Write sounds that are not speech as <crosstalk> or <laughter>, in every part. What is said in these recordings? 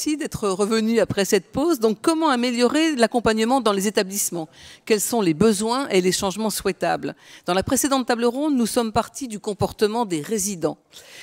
Merci d'être revenu après cette pause. Donc, comment améliorer l'accompagnement dans les établissements? Quels sont les besoins et les changements souhaitables? Dans la précédente table ronde, nous sommes partis du comportement des résidents.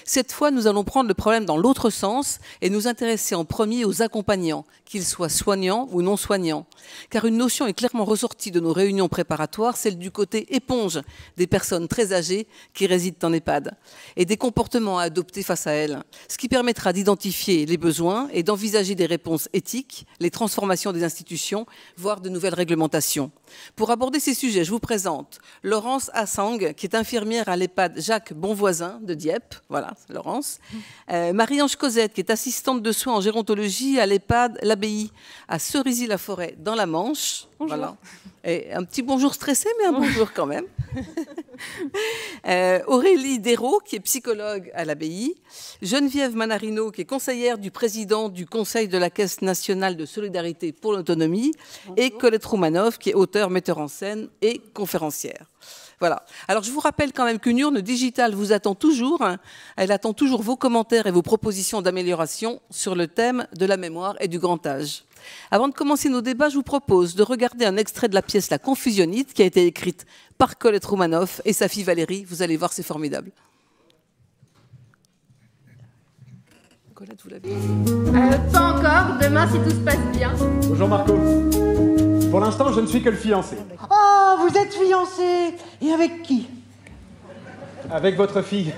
Cette fois, nous allons prendre le problème dans l'autre sens et nous intéresser en premier aux accompagnants, qu'ils soient soignants ou non soignants. Car une notion est clairement ressortie de nos réunions préparatoires, celle du côté éponge des personnes très âgées qui résident en EHPAD et des comportements à adopter face à elles, ce qui permettra d'identifier les besoins et d'envisager des réponses éthiques, les transformations des institutions, voire de nouvelles réglementations. Pour aborder ces sujets, je vous présente Laurence Assang, qui est infirmière à l'EHPAD Jacques Bonvoisin de Dieppe. Voilà, Laurence. Euh, Marie-Ange Cosette, qui est assistante de soins en gérontologie à l'EHPAD L'Abbaye à Cerisy-la-Forêt, dans la Manche. Voilà. Et un petit bonjour stressé, mais un bonjour quand même. <laughs> Euh, Aurélie Dérault, qui est psychologue à l'abbaye. Geneviève Manarino, qui est conseillère du président du Conseil de la Caisse nationale de solidarité pour l'autonomie. Et Colette Roumanoff, qui est auteur, metteur en scène et conférencière. Voilà. Alors je vous rappelle quand même qu'une urne digitale vous attend toujours. Hein. Elle attend toujours vos commentaires et vos propositions d'amélioration sur le thème de la mémoire et du grand âge. Avant de commencer nos débats, je vous propose de regarder un extrait de la pièce La Confusionnite qui a été écrite par Colette Roumanoff et sa fille Valérie. Vous allez voir, c'est formidable. Colette, vous l'avez euh, Pas encore. Demain, si tout se passe bien. Bonjour Marco. Pour l'instant, je ne suis que le fiancé. Oh, vous êtes fiancé Et avec qui? Avec votre fille.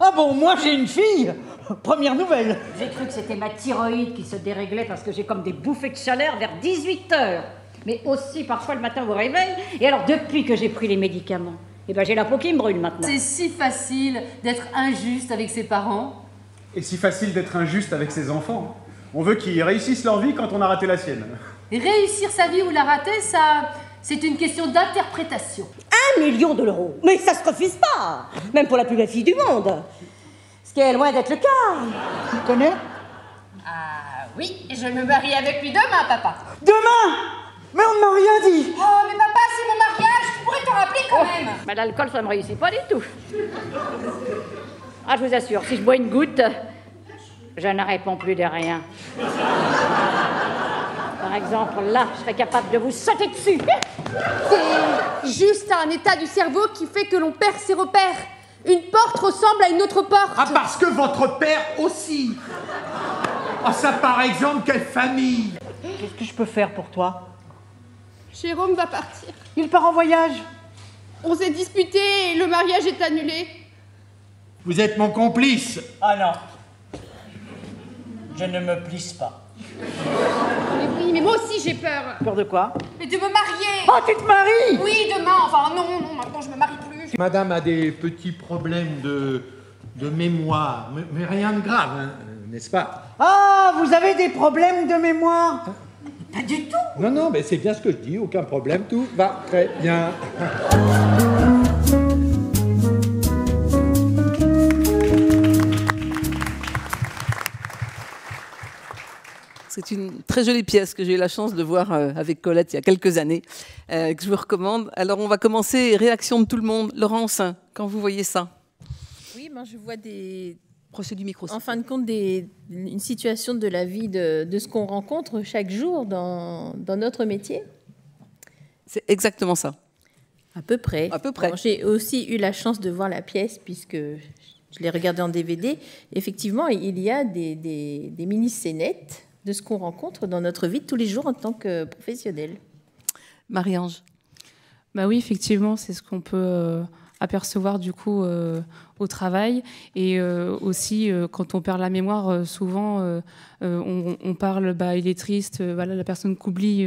Ah bon, moi j'ai une fille <laughs> Première nouvelle J'ai cru que c'était ma thyroïde qui se déréglait parce que j'ai comme des bouffées de chaleur vers 18 heures. Mais aussi parfois le matin au réveil. Et alors depuis que j'ai pris les médicaments, eh ben j'ai la peau qui me brûle maintenant. C'est si facile d'être injuste avec ses parents. Et si facile d'être injuste avec ses enfants. On veut qu'ils réussissent leur vie quand on a raté la sienne. Et réussir sa vie ou la rater, ça, c'est une question d'interprétation. Un million d'euros Mais ça se refuse pas Même pour la plus belle fille du monde Ce qui est loin d'être le cas Tu connais? Ah oui, je me marie avec lui demain, papa. Demain? Mais on ne m'a rien dit Oh, mais papa, c'est mon mariage, tu pourrais t'en rappeler quand même Mais l'alcool, ça ne me réussit pas du tout. Ah, je vous assure, si je bois une goutte, je ne réponds plus de rien. Par exemple, là, je serais capable de vous sauter dessus. C'est juste un état du cerveau qui fait que l'on perd ses repères. Une porte ressemble à une autre porte. Ah, parce que votre père aussi. Ah, ça, par exemple, quelle famille Qu'est-ce que je peux faire pour toi? Jérôme va partir. Il part en voyage. On s'est disputé et le mariage est annulé. Vous êtes mon complice. Ah non. Je ne me plisse pas. Mais oui, mais moi aussi j'ai peur. Peur de quoi? Mais de me marier. Oh, tu te maries? Oui, demain. Enfin, non, non, maintenant je me marie Madame a des petits problèmes de, de mémoire, mais, mais rien de grave, hein, n'est-ce pas? Ah, vous avez des problèmes de mémoire? Pas du tout. Non, non, mais c'est bien ce que je dis, aucun problème, tout va très bien. C'est une très jolie pièce que j'ai eu la chance de voir euh, avec Colette il y a quelques années, euh, que je vous recommande. Alors, on va commencer. Réaction de tout le monde. Laurence, quand vous voyez ça? Oui, ben, je vois des, Procès du micro. en fin de compte des, une situation de la vie de, de ce qu'on rencontre chaque jour dans, dans notre métier. C'est exactement ça. À peu près. À peu près. Bon, J'ai aussi eu la chance de voir la pièce puisque je l'ai regardée en DVD. Effectivement, il y a des, des, des mini-scénettes de ce qu'on rencontre dans notre vie de tous les jours en tant que professionnel. Marie-Ange. Bah oui, effectivement, c'est ce qu'on peut euh, apercevoir du coup euh, au travail et euh, aussi euh, quand on perd la mémoire, souvent on, on parle, bah il est triste, voilà la personne qu'oublie,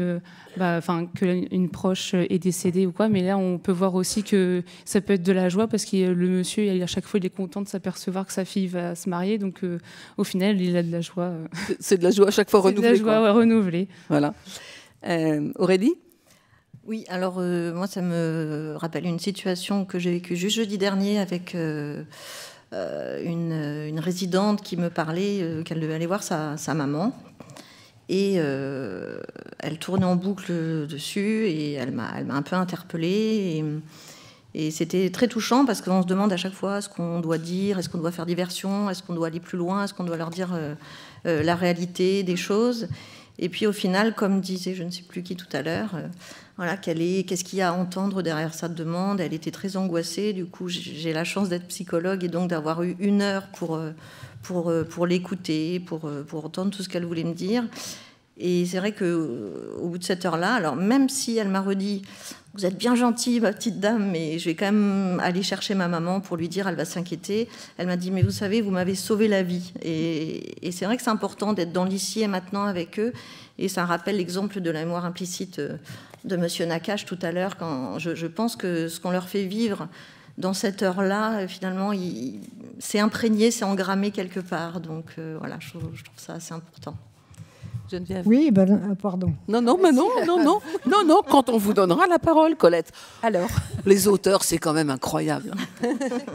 bah, enfin que une proche est décédée ou quoi, mais là on peut voir aussi que ça peut être de la joie parce que le monsieur, à chaque fois, il est content de s'apercevoir que sa fille va se marier, donc au final, il a de la joie. C'est- de la joie à chaque fois <laughs> c'est de la renouvelée. joie ouais, renouvelée. Voilà. Euh, Aurélie? Oui, alors euh, moi, ça me rappelle une situation que j'ai vécue juste jeudi dernier avec euh, euh, une, résidente qui me parlait qu'elle devait aller voir sa, maman. Et elle tournait en boucle dessus et elle m'a elle m'a un peu interpellée. Et, Et c'était très touchant parce qu'on se demande à chaque fois ce qu'on doit dire, est-ce qu'on doit faire diversion, est-ce qu'on doit aller plus loin, est-ce qu'on doit leur dire la réalité des choses. Et puis au final, comme disait je ne sais plus qui tout à l'heure, voilà, qu'est-ce qu'il y a à entendre derrière sa demande. Elle était très angoissée. Du coup, j'ai la chance d'être psychologue et donc d'avoir eu une heure pour, pour, pour l'écouter, pour, pour entendre tout ce qu'elle voulait me dire. Et c'est vrai qu'au bout de cette heure-là, alors même si elle m'a redit Vous êtes bien gentille, ma petite dame, mais je vais quand même aller chercher ma maman pour lui dire Elle va s'inquiéter. Elle m'a dit Mais vous savez, vous m'avez sauvé la vie. Et, c'est vrai que c'est important d'être dans l'ici et maintenant avec eux. Et ça rappelle l'exemple de la mémoire implicite de M. Nakache tout à l'heure, quand je, pense que ce qu'on leur fait vivre dans cette heure-là, finalement, c'est imprégné, c'est engrammé quelque part. Donc euh, voilà, je trouve ça assez important. Oui, ben, euh, pardon. Non, non, mais non, non, non, non, non, quand on vous donnera la parole, Colette. Alors, <laughs> les auteurs, c'est quand même incroyable.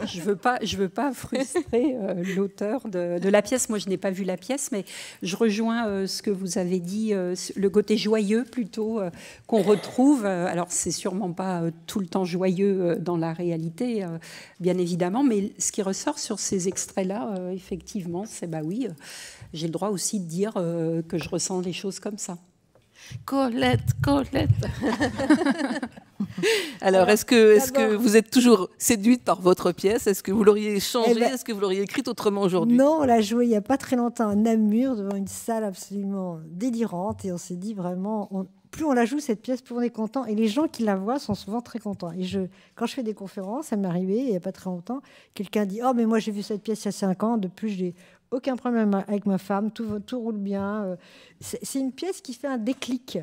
je veux pas, je veux pas frustrer euh, l'auteur de, la pièce. Moi, je n'ai pas vu la pièce, mais je rejoins euh, ce que vous avez dit, le côté joyeux plutôt qu'on retrouve. alors, c'est sûrement pas tout le temps joyeux dans la réalité, bien évidemment, mais ce qui ressort sur ces extraits-là, effectivement, c'est bah oui j'ai le droit aussi de dire que je ressens les choses comme ça. Colette, Colette. <laughs> Alors, est-ce que, est que vous êtes toujours séduite par votre pièce? Est-ce que vous l'auriez changée? Eh ben, Est-ce que vous l'auriez écrite autrement aujourd'hui? Non, on l'a jouée il n'y a pas très longtemps à Namur, devant une salle absolument délirante. Et on s'est dit vraiment, plus on la joue, cette pièce, plus on est content. Et les gens qui la voient sont souvent très contents. Et je, quand je fais des conférences, ça m'est arrivé il n'y a pas très longtemps, quelqu'un dit Oh, mais moi j'ai vu cette pièce il y a 5 ans, depuis j'ai aucun problème avec ma femme, tout, tout roule bien. Euh, c'est une pièce qui fait un déclic.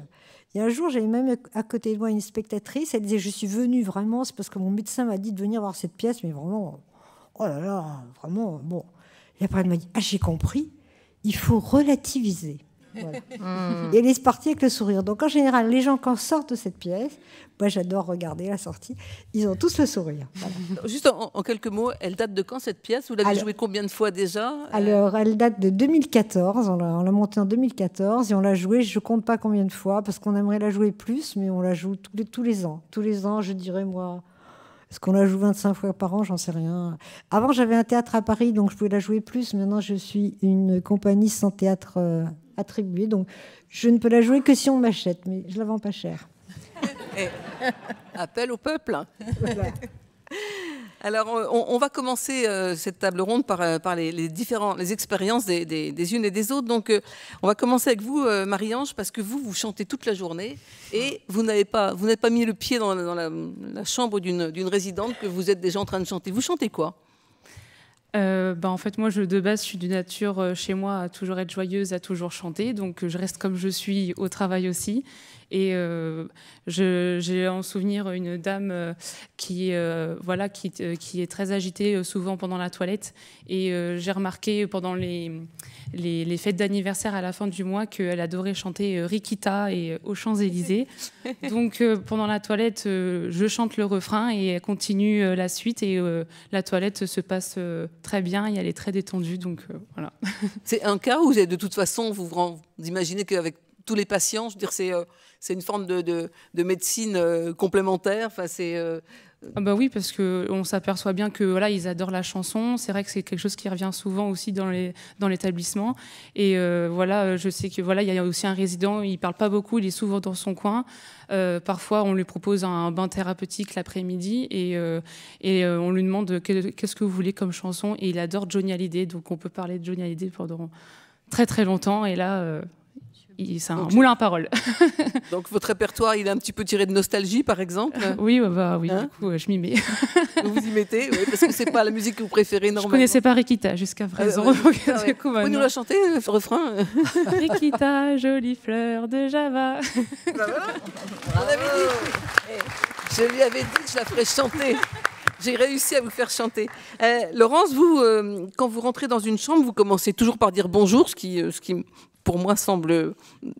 Et un jour, j'avais même à côté de moi une spectatrice, elle disait, je suis venue vraiment, c'est parce que mon médecin m'a dit de venir voir cette pièce, mais vraiment, oh là là, vraiment, bon. Et après, elle m'a dit, ah, j'ai compris, il faut relativiser. Mmh. Et elle est partie avec le sourire. Donc en général, les gens quand sortent de cette pièce, moi j'adore regarder la sortie, ils ont tous le sourire. Juste en, quelques mots, elle date de quand cette pièce? Vous l'avez jouée combien de fois déjà? Alors elle date de 2014, on l'a montée en 2014 et on l'a jouée, je ne compte pas combien de fois parce qu'on aimerait la jouer plus, mais on la joue tous les, tous les ans. Tous les ans, je dirais moi. Est-ce qu'on la joue 25 fois par an? J'en sais rien. Avant, j'avais un théâtre à Paris, donc je pouvais la jouer plus. Maintenant, je suis une compagnie sans théâtre euh, attribué. Donc, je ne peux la jouer que si on m'achète, mais je la vends pas cher. Eh, appel au peuple. Alors, on, va commencer euh, cette table ronde par, euh, par les, différentes les expériences des, unes et des autres. Donc, euh, on va commencer avec vous, Marie-Ange, parce que vous, vous chantez toute la journée et vous n'avez pas, vous n'êtes pas mis le pied dans, la, la, chambre d'une résidente que vous êtes déjà en train de chanter. Vous chantez quoi? Euh, bah, en fait, moi, je, de base, je suis d'une nature euh, chez moi à toujours être joyeuse, à toujours chanter. Donc, je reste comme je suis au travail aussi. Et euh, j'ai en souvenir une dame qui, voilà, qui, qui, est très agitée souvent pendant la toilette. Et j'ai remarqué pendant les, les, fêtes d'anniversaire à la fin du mois qu'elle adorait chanter euh, Rikita et euh, aux Champs-Élysées. <laughs> Donc euh, pendant la toilette, je chante le refrain et elle continue la suite et la toilette se passe très bien et elle est très détendue. Donc voilà. C'est un cas où de toute façon vous vous imaginez qu'avec tous les patients, je veux dire, c'est c'est une forme de, de, médecine complémentaire. Enfin, c'est ah bah oui, parce qu'on s'aperçoit bien que voilà, ils adorent la chanson. C'est vrai que c'est quelque chose qui revient souvent aussi dans l'établissement. Et euh, voilà, je sais que voilà, il y a aussi un résident. Il parle pas beaucoup, il est souvent dans son coin. Euh, parfois, on lui propose un bain thérapeutique l'après-midi et euh, et on lui demande qu'est-ce que vous voulez comme chanson. Et il adore Johnny Hallyday, donc on peut parler de Johnny Hallyday pendant très très longtemps. Et là c'est un moulin à parole. <laughs> donc votre répertoire, il est un petit peu tiré de nostalgie, par exemple? Oui, bah, oui, hein? du coup, je m'y mets. vous vous y mettez, oui, parce que c'est pas la musique que vous préférez normalement. Je connaissais pas Rikita jusqu'à <laughs> ah, présent. vous nous la chanter, ce refrain? Rikita, jolie fleur de Java. <laughs> Bah On avait dit. Eh, je lui avais dit que je la ferais chanter. J'ai réussi à vous faire chanter. Euh, Laurence, vous, euh, quand vous rentrez dans une chambre, vous commencez toujours par dire bonjour, ce qui, euh, ce qui pour moi semble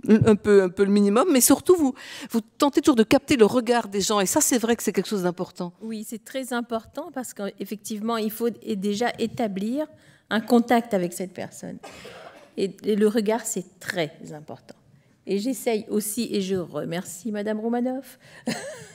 un peu, un peu le minimum, mais surtout vous, vous tentez toujours de capter le regard des gens, et ça c'est vrai que c'est quelque chose d'important. Oui, c'est très important parce qu'effectivement il faut déjà établir un contact avec cette personne. Et, le regard c'est très important. Et j'essaye aussi, et je remercie Madame Romanoff,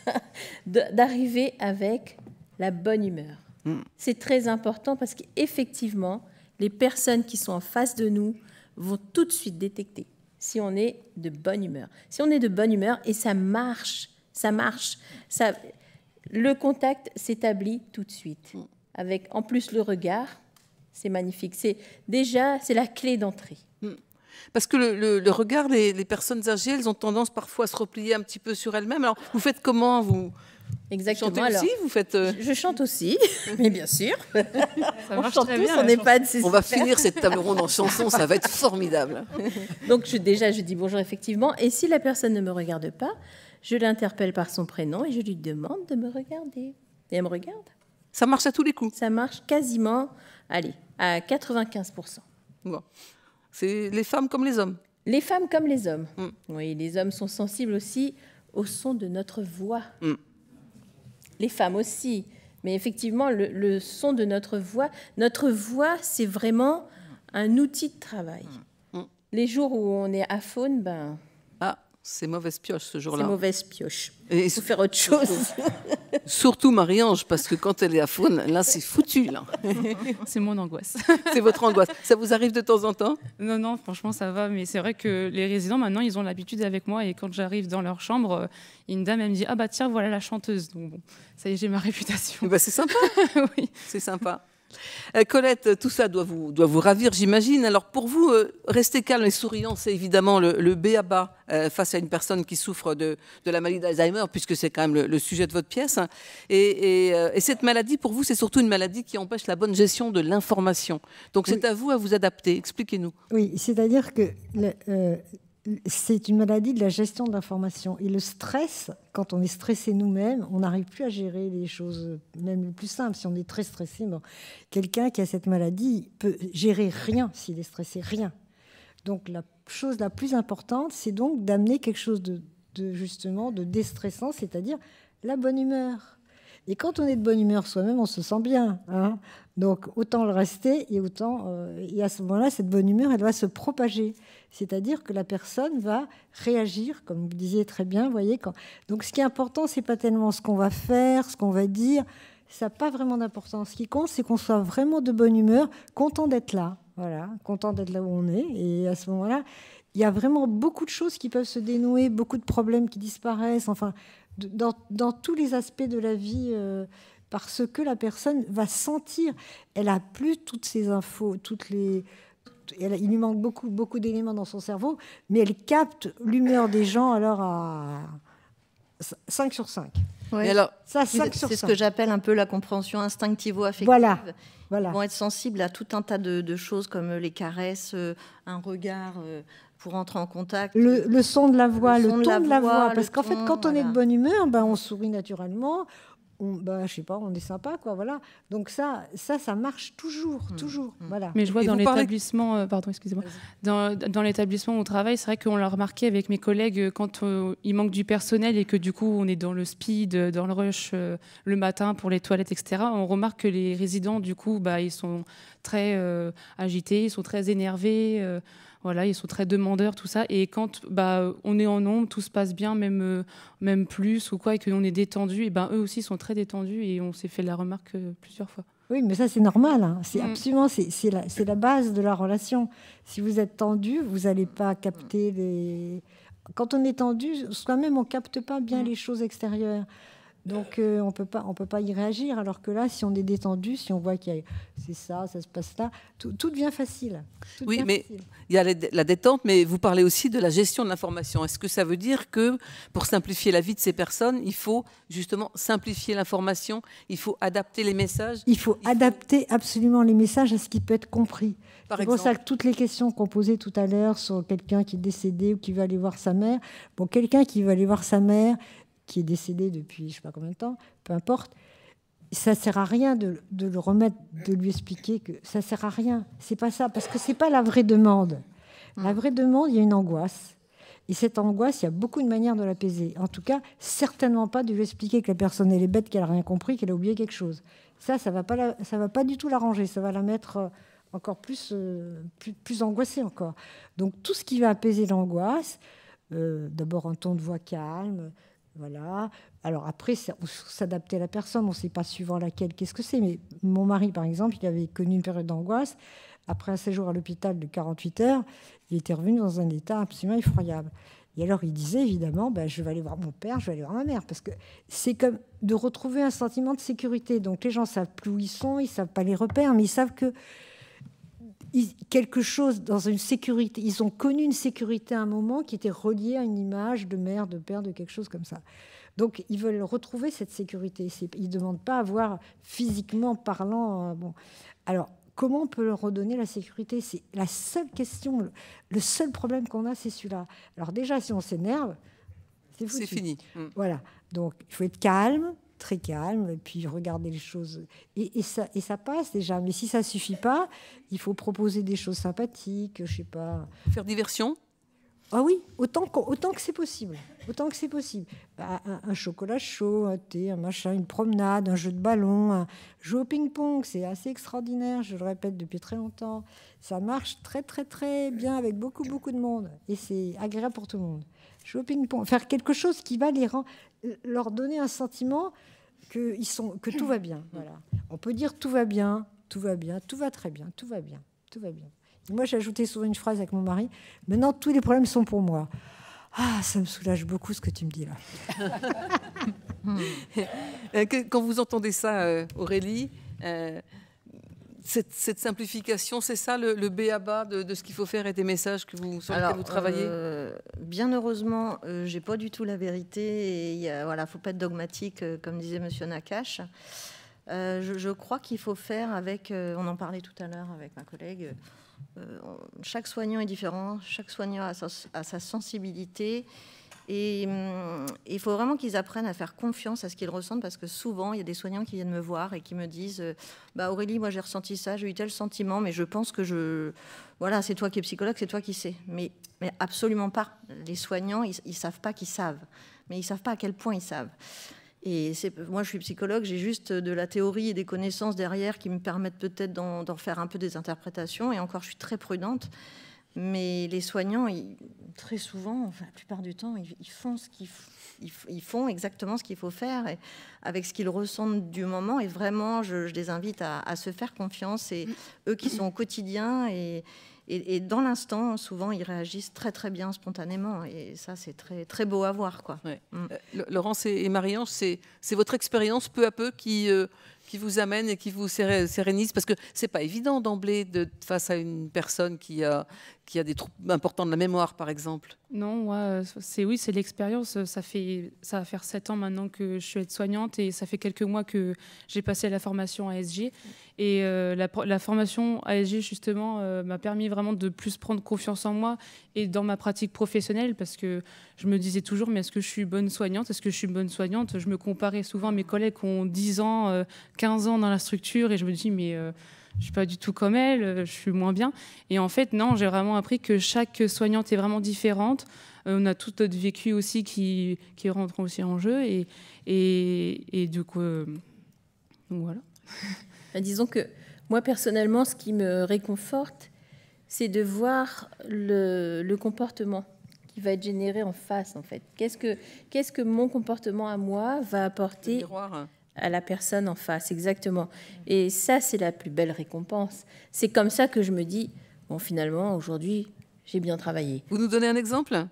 <laughs> d'arriver avec la bonne humeur. Mm. C'est très important parce qu'effectivement, les personnes qui sont en face de nous vont tout de suite détecter si on est de bonne humeur. Si on est de bonne humeur, et ça marche, ça marche, ça, le contact s'établit tout de suite. Avec en plus le regard, c'est magnifique. C'est déjà c'est la clé d'entrée. Parce que le, le- le regard, les, les personnes âgées, elles ont tendance parfois à se replier un petit peu sur elles-mêmes. Alors, vous faites comment vous? Exactement. chantez Alors, aussi Vous faites euh, je, je chante aussi, <laughs> mais bien sûr. Ça <laughs> on marche chante très tous, bien, on la n'est chanson. pas de ces On va finir cette table ronde en chanson, ça va être formidable. <laughs> Donc je, déjà, je dis bonjour effectivement. Et si la personne ne me regarde pas, je l'interpelle par son prénom et je lui demande de me regarder. Et elle me regarde. Ça marche à tous les coups. Ça marche quasiment, allez, à 95%. Bon. C'est les femmes comme les hommes. Les femmes comme les hommes. Mm. Oui, les hommes sont sensibles aussi au son de notre voix. Mm. Les femmes aussi. Mais effectivement, le, le son de notre voix, notre voix, c'est vraiment un outil de travail. Mm. Les jours où on est à faune, ben, c'est mauvaise pioche ce c'est jour-là. mauvaise pioche. Et Il faut faire autre chose. <laughs> Surtout Marie-Ange, parce que quand elle est à faune, là, c'est foutu. Là. <laughs> C'est mon angoisse. <laughs> c'est votre angoisse. Ça vous arrive de temps en temps? Non, non, franchement, ça va. Mais c'est vrai que les résidents, maintenant, ils ont l'habitude avec moi. Et quand j'arrive dans leur chambre, euh, une dame, elle me dit Ah, bah tiens, voilà la chanteuse. Donc, bon, ça y est, j'ai ma réputation. Ben, C'est sympa. oui. C'est sympa. Euh, Colette, tout ça doit vous, doit vous ravir, j'imagine. Alors pour vous, euh, rester calme et souriant, c'est évidemment le, le B à bas euh, face à une personne qui souffre de, de la maladie d'Alzheimer, puisque c'est quand même le, le sujet de votre pièce. Et, et, et cette maladie, pour vous, c'est surtout une maladie qui empêche la bonne gestion de l'information. Donc c'est à vous à vous adapter. Expliquez-nous. Oui, c'est-à-dire que le- euh, c'est une maladie de la gestion de l'information. Et le stress, quand on est stressé nous-mêmes, on n'arrive plus à gérer les choses, même les plus simples. Si on est très stressé, bon, quelqu'un qui a cette maladie peut gérer rien s'il est stressé, rien. Donc la chose la plus importante, c'est donc d'amener quelque chose de, justement de déstressant, c'est-à-dire la bonne humeur. Et quand on est de bonne humeur soi-même, on se sent bien. hein. Donc autant le rester et autant euh, et à ce moment-là, cette bonne humeur, elle va se propager. C'est-à-dire que la personne va réagir, comme vous disiez très bien. Donc ce qui est important, c'est pas tellement ce qu'on va faire, ce qu'on va dire. Ça n'a pas vraiment d'importance. Ce qui compte, c'est qu'on soit vraiment de bonne humeur, content d'être là. Voilà, content d'être là où on est. Et à ce moment-là, il y a vraiment beaucoup de choses qui peuvent se dénouer, beaucoup de problèmes qui disparaissent. Enfin, dans tous les aspects de la vie, euh, parce que la personne va sentir, elle a plus toutes ces infos, toutes les, elle il lui manque beaucoup, beaucoup d'éléments dans son cerveau, mais elle capte l'humeur des gens alors à 5 sur 5. Ouais. Et alors, Ça, C'est 5 sur c'est ce 5. que j'appelle un peu la compréhension instinctivo-affective. Voilà, voilà. Ils vont être sensibles à tout un tas de, de choses comme les caresses, euh, un regard euh, pour entrer en contact. Le, le son de la voix, le, son ton de la voix. le Parce qu'en fait, quand on est de bonne humeur, ben, on sourit naturellement. On, ben, je sais pas, on est sympa, quoi. Voilà. Donc ça, ça, ça marche toujours, toujours. Voilà. Mais je vois Et dans parlez- l'établissement, euh, pardon, excusez-moi, dans, dans l'établissement où on travaille, c'est vrai qu'on l'a remarqué avec mes collègues euh, quand euh, il manque du personnel et que du coup on est dans le speed, dans le rush euh, le matin pour les toilettes, etc. On remarque que les résidents, du coup, bah, ils sont très euh, agités, ils sont très énervés. Voilà, ils sont très demandeurs, tout ça. Et quand bah, on est en nombre, tout se passe bien, même, euh, même plus ou quoi, et qu'on est détendu, et ben eux aussi sont très détendus et on s'est fait la remarque euh, plusieurs fois. Oui, mais ça, c'est normal. hein. C'est Mm. absolument, c'est la, c'est la base de la relation. Si vous êtes tendu, vous n'allez pas capter les. Quand on est tendu, soi-même, on capte pas bien les choses extérieures. Donc, euh, on peut pas, on peut pas y réagir. Alors que là, si on est détendu, si on voit qu'il y a, c'est ça, ça se passe là, tout, tout devient facile. Tout Oui, devient mais facile. il y a la détente, mais vous parlez aussi de la gestion de l'information. Est-ce que ça veut dire que pour simplifier la vie de ces personnes, il faut justement simplifier l'information, il faut adapter les messages? Il faut adapter absolument les messages à ce qui peut être compris. Par C'est pour ça que toutes les questions qu'on posait tout à l'heure sur quelqu'un qui est décédé ou qui va aller voir sa mère, bon, quelqu'un qui va aller voir sa mère, qui est décédé depuis je sais pas combien de temps, peu importe, ça sert à rien de, le remettre, de lui expliquer que ça sert à rien. C'est pas ça, parce que c'est pas la vraie demande. La vraie demande, il y a une angoisse. Et cette angoisse, il y a beaucoup de manières de l'apaiser. En tout cas, certainement pas de lui expliquer que la personne elle est bête, qu'elle a rien compris, qu'elle a oublié quelque chose. Ça, ça va pas, ça va pas du tout l'arranger. Ça va la mettre euh, encore plus, euh, plus, plus angoissée encore. Donc tout ce qui va apaiser l'angoisse, euh, d'abord un ton de voix calme, Voilà. Alors après, on s'adapter à la personne, on ne sait pas suivant laquelle, qu'est-ce que c'est. Mais mon mari, par exemple, il avait connu une période d'angoisse. Après un séjour à l'hôpital de 48 heures, il était revenu dans un état absolument effroyable. Et alors, il disait évidemment, ben, je vais aller voir mon père, je vais aller voir ma mère, parce que c'est comme de retrouver un sentiment de sécurité. Donc, les gens savent plus où ils sont, ils savent pas les repères, mais ils savent que quelque chose dans une sécurité. Ils ont connu une sécurité à un moment qui était reliée à une image de mère, de père, de quelque chose comme ça. Donc, ils veulent retrouver cette sécurité. Ils ne demandent pas à voir physiquement parlant. euh, bon. Alors, comment on peut leur redonner la sécurité? C'est la seule question. Le, seul problème qu'on a, c'est celui-là. Alors, déjà, si on s'énerve, c'est fini. Mm. Voilà. Donc, il faut être calme, très calme, et puis regarder les choses. Et, ça, et ça passe déjà. Mais si ça suffit pas, il faut proposer des choses sympathiques, je sais pas. Faire diversion? Ah oui, autant, que c'est possible. Autant que c'est possible. Un, un chocolat chaud, un thé, un machin, une promenade, un jeu de ballon, un jeu au ping-pong, c'est assez extraordinaire, je le répète depuis très longtemps. Ça marche très très très bien avec beaucoup beaucoup de monde et c'est agréable pour tout le monde. Jouer au ping-pong, faire quelque chose qui va les rend- leur donner un sentiment que, ils sont, que tout va bien. Voilà. On peut dire tout va bien, tout va bien, tout va très bien, tout va bien, tout va bien. Moi, j'ai ajouté souvent une phrase avec mon mari. Maintenant, tous les problèmes sont pour moi. Ah, ça me soulage beaucoup ce que tu me dis là. <laughs> Euh, Quand vous entendez ça, euh, Aurélie, euh, cette, cette simplification, c'est ça le, le B à bas de, de ce qu'il faut faire et des messages que vous, sur lesquels vous travaillez euh, bien heureusement, euh, j'ai pas du tout la vérité. Il voilà, faut pas être dogmatique, euh, comme disait Monsieur Nakache. Euh, je, je crois qu'il faut faire avec. euh, on en parlait tout à l'heure avec ma collègue. Euh, chaque soignant est différent. Chaque soignant a sa, sensibilité. Et hum, il faut vraiment qu'ils apprennent à faire confiance à ce qu'ils ressentent parce que souvent, il y a des soignants qui viennent me voir et qui me disent euh, bah Aurélie, moi j'ai ressenti ça, j'ai eu tel sentiment, mais je pense que je. Voilà, c'est toi qui es psychologue, c'est toi qui sais. Mais, mais absolument pas. Les soignants, ils ne savent pas qu'ils savent. Mais ils savent pas à quel point ils savent. Et moi, je suis psychologue, j'ai juste de la théorie et des connaissances derrière qui me permettent peut-être d'en faire un peu des interprétations. Et encore, je suis très prudente. Mais les soignants, ils- très souvent, enfin, la plupart du temps, ils, ils font ce qu'ils f- ils, f- ils font exactement ce qu'il faut faire et avec ce qu'ils ressentent du moment. Et vraiment, je, je les invite à, à se faire confiance. Et eux qui sont au quotidien et, et, et dans l'instant, souvent, ils réagissent très très bien spontanément. Et ça, c'est très très beau à voir, quoi. Mm. Euh, Laurence et et Marie-Ange, c'est c'est votre expérience peu à peu qui, euh, qui vous amène et qui vous séré- sérénise? Parce que c'est pas évident d'emblée de face à une personne qui a, qui a des troubles importants de la mémoire, par exemple. Non, oui, c'est l'expérience. Ça fait, ça va faire sept ans maintenant que je suis aide-soignante et ça fait quelques mois que j'ai passé la formation ASG. Et euh, la, la formation ASG, justement, euh, m'a permis vraiment de plus prendre confiance en moi et dans ma pratique professionnelle parce que je me disais toujours, mais est-ce que je suis bonne soignante? Est-ce que je suis bonne soignante? Je me comparais souvent à mes collègues qui ont 10 ans, euh, 15 ans dans la structure et je me dis, mais euh, je suis pas du tout comme elle, euh, je suis moins bien. Et en fait, non, j'ai vraiment appris que chaque soignante est vraiment différente. Euh, on a tout notre vécu aussi qui, qui rentre aussi en jeu. Et, et, et du coup, euh, donc voilà. <laughs> Ben, disons que moi, personnellement, ce qui me réconforte, c'est de voir le, le comportement qui va être généré en face, en fait. Qu'est-ce que, qu'est-ce que mon comportement à moi va apporter Miroir. À la personne en face, exactement. Et ça, c'est la plus belle récompense. C'est comme ça que je me dis, bon, finalement, aujourd'hui, j'ai bien travaillé. Vous nous donnez un exemple?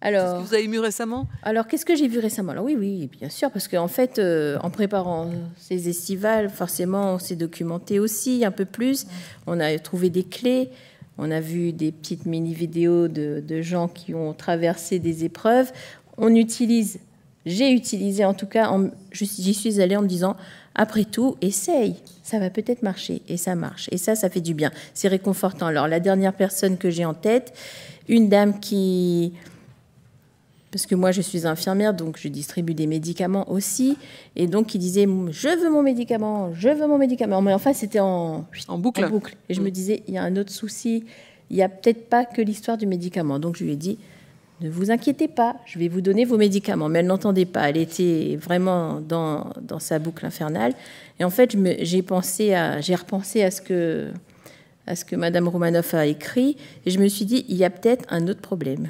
Alors, Ce que vous avez vu récemment? Alors, qu'est-ce que j'ai vu récemment? Alors oui, oui, bien sûr, parce qu'en fait, euh, en préparant ces estivales, forcément, on s'est documenté aussi un peu plus. On a trouvé des clés. On a vu des petites mini-vidéos de, de gens qui ont traversé des épreuves. On utilise, j'ai utilisé en tout cas, j'y suis allée en me disant, après tout, essaye, ça va peut-être marcher. Et ça marche. Et ça, ça fait du bien. C'est réconfortant. Alors, la dernière personne que j'ai en tête, une dame qui, parce que moi je suis infirmière, donc je distribue des médicaments aussi, et donc il disait je veux mon médicament, je veux mon médicament, mais enfin c'était en, en boucle. Et je me disais il y a un autre souci, il n'y a peut-être pas que l'histoire du médicament, donc je lui ai dit ne vous inquiétez pas, je vais vous donner vos médicaments. Mais elle n'entendait pas, elle était vraiment dans, dans sa boucle infernale. Et en fait, je j'ai pensé j'ai repensé à ce que à ce Madame Romanoff a écrit, et je me suis dit il y a peut-être un autre problème.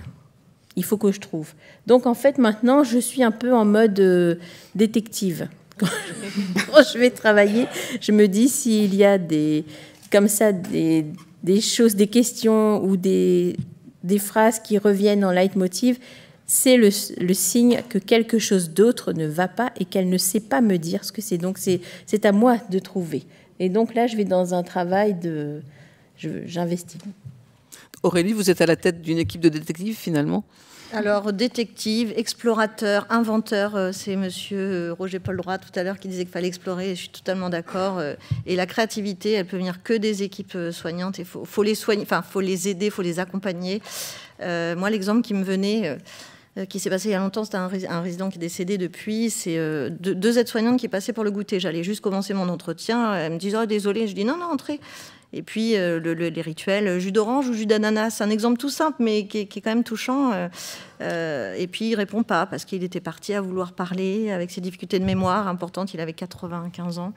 il faut que je trouve. Donc en fait, maintenant, je suis un peu en mode euh, détective. <laughs> Quand je vais travailler, je me dis s'il y a des, comme ça, des, des choses, des questions ou des, des phrases qui reviennent en leitmotiv, c'est le, le, signe que quelque chose d'autre ne va pas et qu'elle ne sait pas me dire ce que c'est. Donc c'est à moi de trouver. Et donc là, je vais dans un travail de... J'investis. Aurélie, vous êtes à la tête d'une équipe de détectives finalement? Alors, détective, explorateur, inventeur, euh, c'est monsieur euh, Roger Paul Droit tout à l'heure qui disait qu'il fallait explorer, je suis totalement d'accord. Euh, et la créativité, elle peut venir que des équipes soignantes, il faut, les soigner, enfin, faut les aider, faut les accompagner. moi, l'exemple qui me venait, qui s'est passé il y a longtemps, c'était un, résident qui est décédé depuis, c'est deux, aides-soignantes qui passaient pour le goûter. J'allais juste commencer mon entretien, elles me disent « oh, désolé », je dis « non, non, entrez ». Et puis euh, les rituels, jus d'orange ou jus d'ananas, un exemple tout simple mais qui est, quand même touchant. Euh, euh, et puis il répond pas parce qu'il était parti à vouloir parler avec ses difficultés de mémoire importantes. Il avait 95 ans.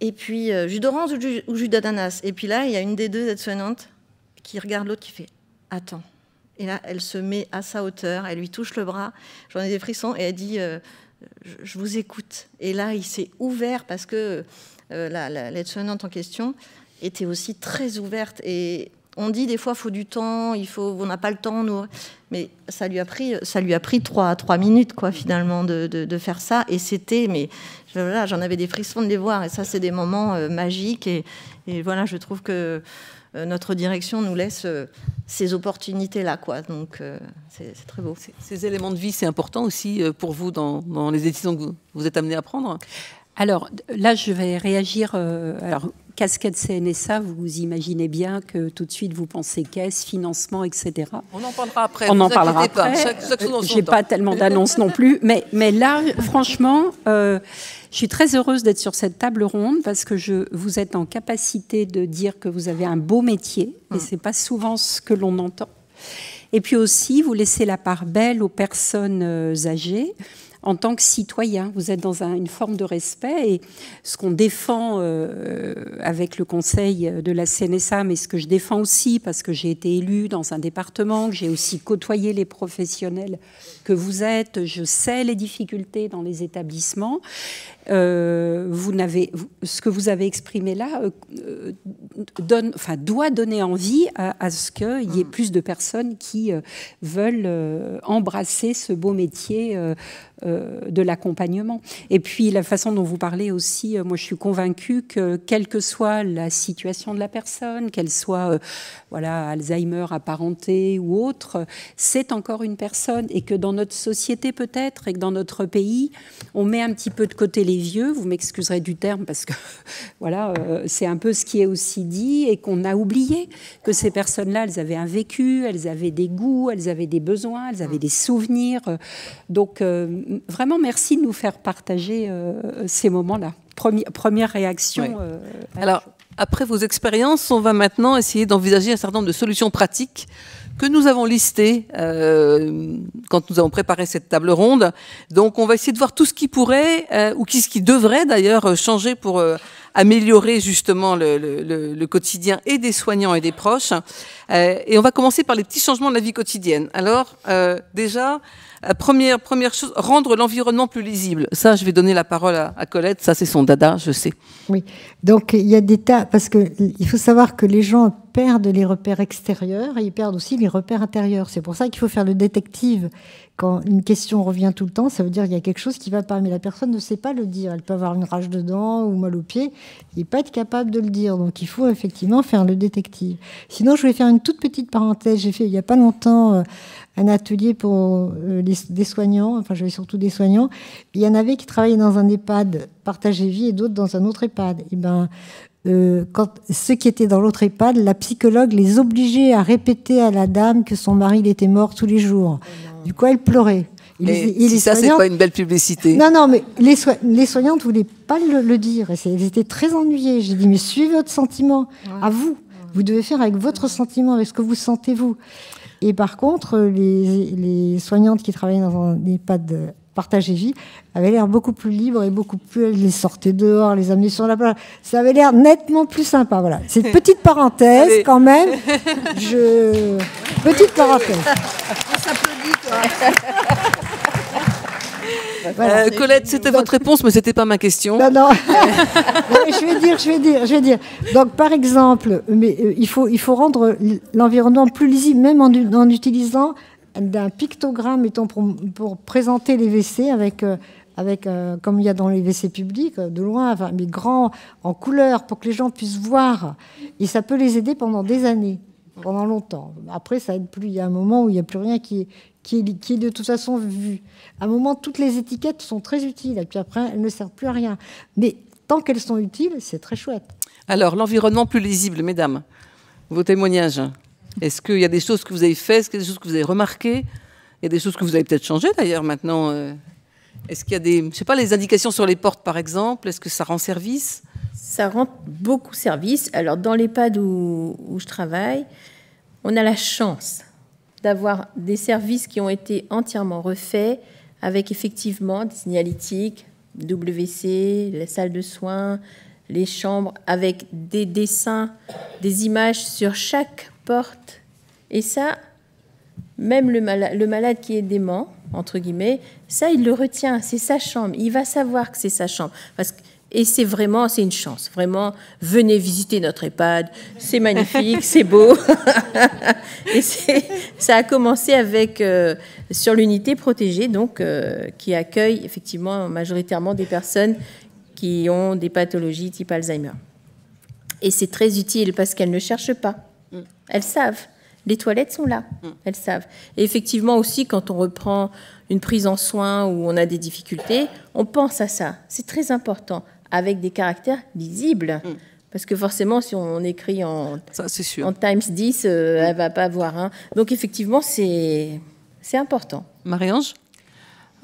Et puis jus d'orange ou jus, d'ananas. Et puis là, il y a une des deux aides-soignantes qui regarde l'autre qui fait attends. Et là, elle se met à sa hauteur, elle lui touche le bras. J'en ai des frissons et elle dit je, vous écoute. Et là, il s'est ouvert parce que l'aide-soignante en question était aussi très ouverte. Et on dit des fois, il faut du temps, il faut, on n'a pas le temps, nous. Mais ça lui a pris, ça lui a pris trois, trois minutes, quoi, finalement, de, de, faire ça. Et c'était, mais voilà, j'en avais des frissons de les voir. Et ça, c'est des moments euh, magiques. Et, et, voilà, je trouve que euh, notre direction nous laisse euh, ces opportunités-là, quoi. Donc, c'est très beau. Ces, éléments de vie, c'est important aussi pour vous dans, dans les décisions que vous, êtes amené à prendre? Alors là, je vais réagir. alors, casquette CNSA, vous imaginez bien que tout de suite vous pensez caisse, financement, etc. On en parlera après. On en parlera après. Je n'ai pas tellement d'annonces non plus, mais, mais là, franchement, euh, je suis très heureuse d'être sur cette table ronde parce que je, vous êtes en capacité de dire que vous avez un beau métier, et mm. c'est pas souvent ce que l'on entend. Et puis aussi, vous laissez la part belle aux personnes euh, âgées en tant que citoyen. Vous êtes dans une forme de respect et ce qu'on défend euh, avec le conseil de la CNSA, mais ce que je défends aussi parce que j'ai été élue dans un département, que j'ai aussi côtoyé les professionnels que vous êtes, je sais les difficultés dans les établissements. Euh, vous n'avez, ce que vous avez exprimé là euh, donne, enfin, doit donner envie à, ce qu'il y ait mm. plus de personnes qui veulent embrasser ce beau métier euh, de l'accompagnement. Et puis la façon dont vous parlez aussi, euh, moi je suis convaincue que quelle que soit la situation de la personne, qu'elle soit euh, voilà Alzheimer apparenté ou autre, c'est encore une personne et que dans notre société peut-être et que dans notre pays, on met un petit peu de côté les vieux. Vous m'excuserez du terme parce que <laughs> voilà, c'est un peu ce qui est aussi dit et qu'on a oublié que ces personnes-là, elles avaient un vécu, elles avaient des goûts, elles avaient des besoins, elles avaient des souvenirs. Donc vraiment merci de nous faire partager euh, ces moments-là. Première, réaction. Euh, Alors, après vos expériences, on va maintenant essayer d'envisager un certain nombre de solutions pratiques que nous avons listées euh, quand nous avons préparé cette table ronde. Donc, on va essayer de voir tout ce qui pourrait, ou ce qui devrait d'ailleurs changer pour améliorer justement le, le, quotidien et des soignants et des proches. et on va commencer par les petits changements de la vie quotidienne. Alors, déjà, première, première chose, rendre l'environnement plus lisible. Ça, je vais donner la parole à, Colette. Ça, c'est son dada, je sais. Oui. Donc, il y a des tas, parce qu'il faut savoir que les gens perdent les repères extérieurs et ils perdent aussi les repères intérieurs. C'est pour ça qu'il faut faire le détective. Quand une question revient tout le temps, ça veut dire qu'il y a quelque chose qui va pas. Mais la personne ne sait pas le dire. Elle peut avoir une rage dedans ou mal au pied et pas être capable de le dire. Donc, il faut effectivement faire le détective. Sinon, je vais faire une toute petite parenthèse. J'ai fait il y a pas longtemps. Un atelier pour euh, des soignants, enfin j'avais surtout des soignants. Il y en avait qui travaillaient dans un EHPAD partagé vie et d'autres dans un autre EHPAD. Et ben, euh, quand ceux qui étaient dans l'autre EHPAD, la psychologue les obligeait à répéter à la dame que son mari il était mort tous les jours. Oh du coup, elle pleurait. Et, si ça, c'est pas une belle publicité. Non, non, mais les, les soignantes ne voulaient pas le, dire. Elles étaient très ennuyées. J'ai dit, mais suivez votre sentiment, à vous. Vous devez faire avec votre sentiment, avec ce que vous sentez vous. Et par contre, les, soignantes qui travaillaient dans un EHPAD partagé vie avaient l'air beaucoup plus libres et beaucoup plus. Elles les sortaient dehors, les amenaient sur la plage. Ça avait l'air nettement plus sympa. Voilà. C'est une <laughs> petite parenthèse quand même. Je. Petite parenthèse. On s'applaudit, <laughs> Euh, Colette, c'était votre réponse, mais c'était pas ma question. Non, non. <laughs> Je vais dire, je vais dire, je vais dire. Donc, par exemple, mais, euh, il, faut, il faut rendre l'environnement plus lisible, même en, en utilisant d'un pictogramme, mettons, pour, pour présenter les WC avec, euh, avec euh, comme il y a dans les WC publics, de loin, enfin, mais grand, en couleur, pour que les gens puissent voir. Et ça peut les aider pendant des années, pendant longtemps. Après, ça aide plus. Il y a un moment où il n'y a plus rien qui est, qui est, qui est de toute façon vu. À un moment, toutes les étiquettes sont très utiles, et puis après, elles ne servent plus à rien. Mais tant qu'elles sont utiles, c'est très chouette. Alors, l'environnement plus lisible, mesdames, vos témoignages. Est-ce qu'il y a des choses que vous avez faites Est-ce qu'il y a des choses que vous avez remarquées? Il y a des choses que vous avez peut-être changées d'ailleurs maintenant. euh. Est-ce qu'il y a des, je sais pas, les indications sur les portes par exemple? Est-ce que ça rend service? Ça rend beaucoup service. Alors, dans l'EHPAD où, où je travaille, on a la chance d'avoir des services qui ont été entièrement refaits avec effectivement des signalétiques, WC, la salle de soins, les chambres, avec des dessins, des images sur chaque porte. Et ça, même le, mala- le malade qui est dément, entre guillemets, ça, il le retient, c'est sa chambre. Il va savoir que c'est sa chambre. Parce que, et c'est vraiment, c'est une chance. Vraiment, venez visiter notre EHPAD. C'est magnifique, c'est beau. <laughs> et ça a commencé avec, euh, sur l'unité protégée, donc, euh, qui accueille effectivement majoritairement des personnes qui ont des pathologies type Alzheimer. Et c'est très utile parce qu'elles ne cherchent pas. Elles savent. Les toilettes sont là. Elles savent. Et effectivement aussi, quand on reprend une prise en soin où on a des difficultés, on pense à ça. C'est très important, avec des caractères lisibles. Parce que forcément, si on écrit en, en Times 10, euh, elle va pas voir. hein. Donc effectivement, c'est c'est important. Marie-Ange?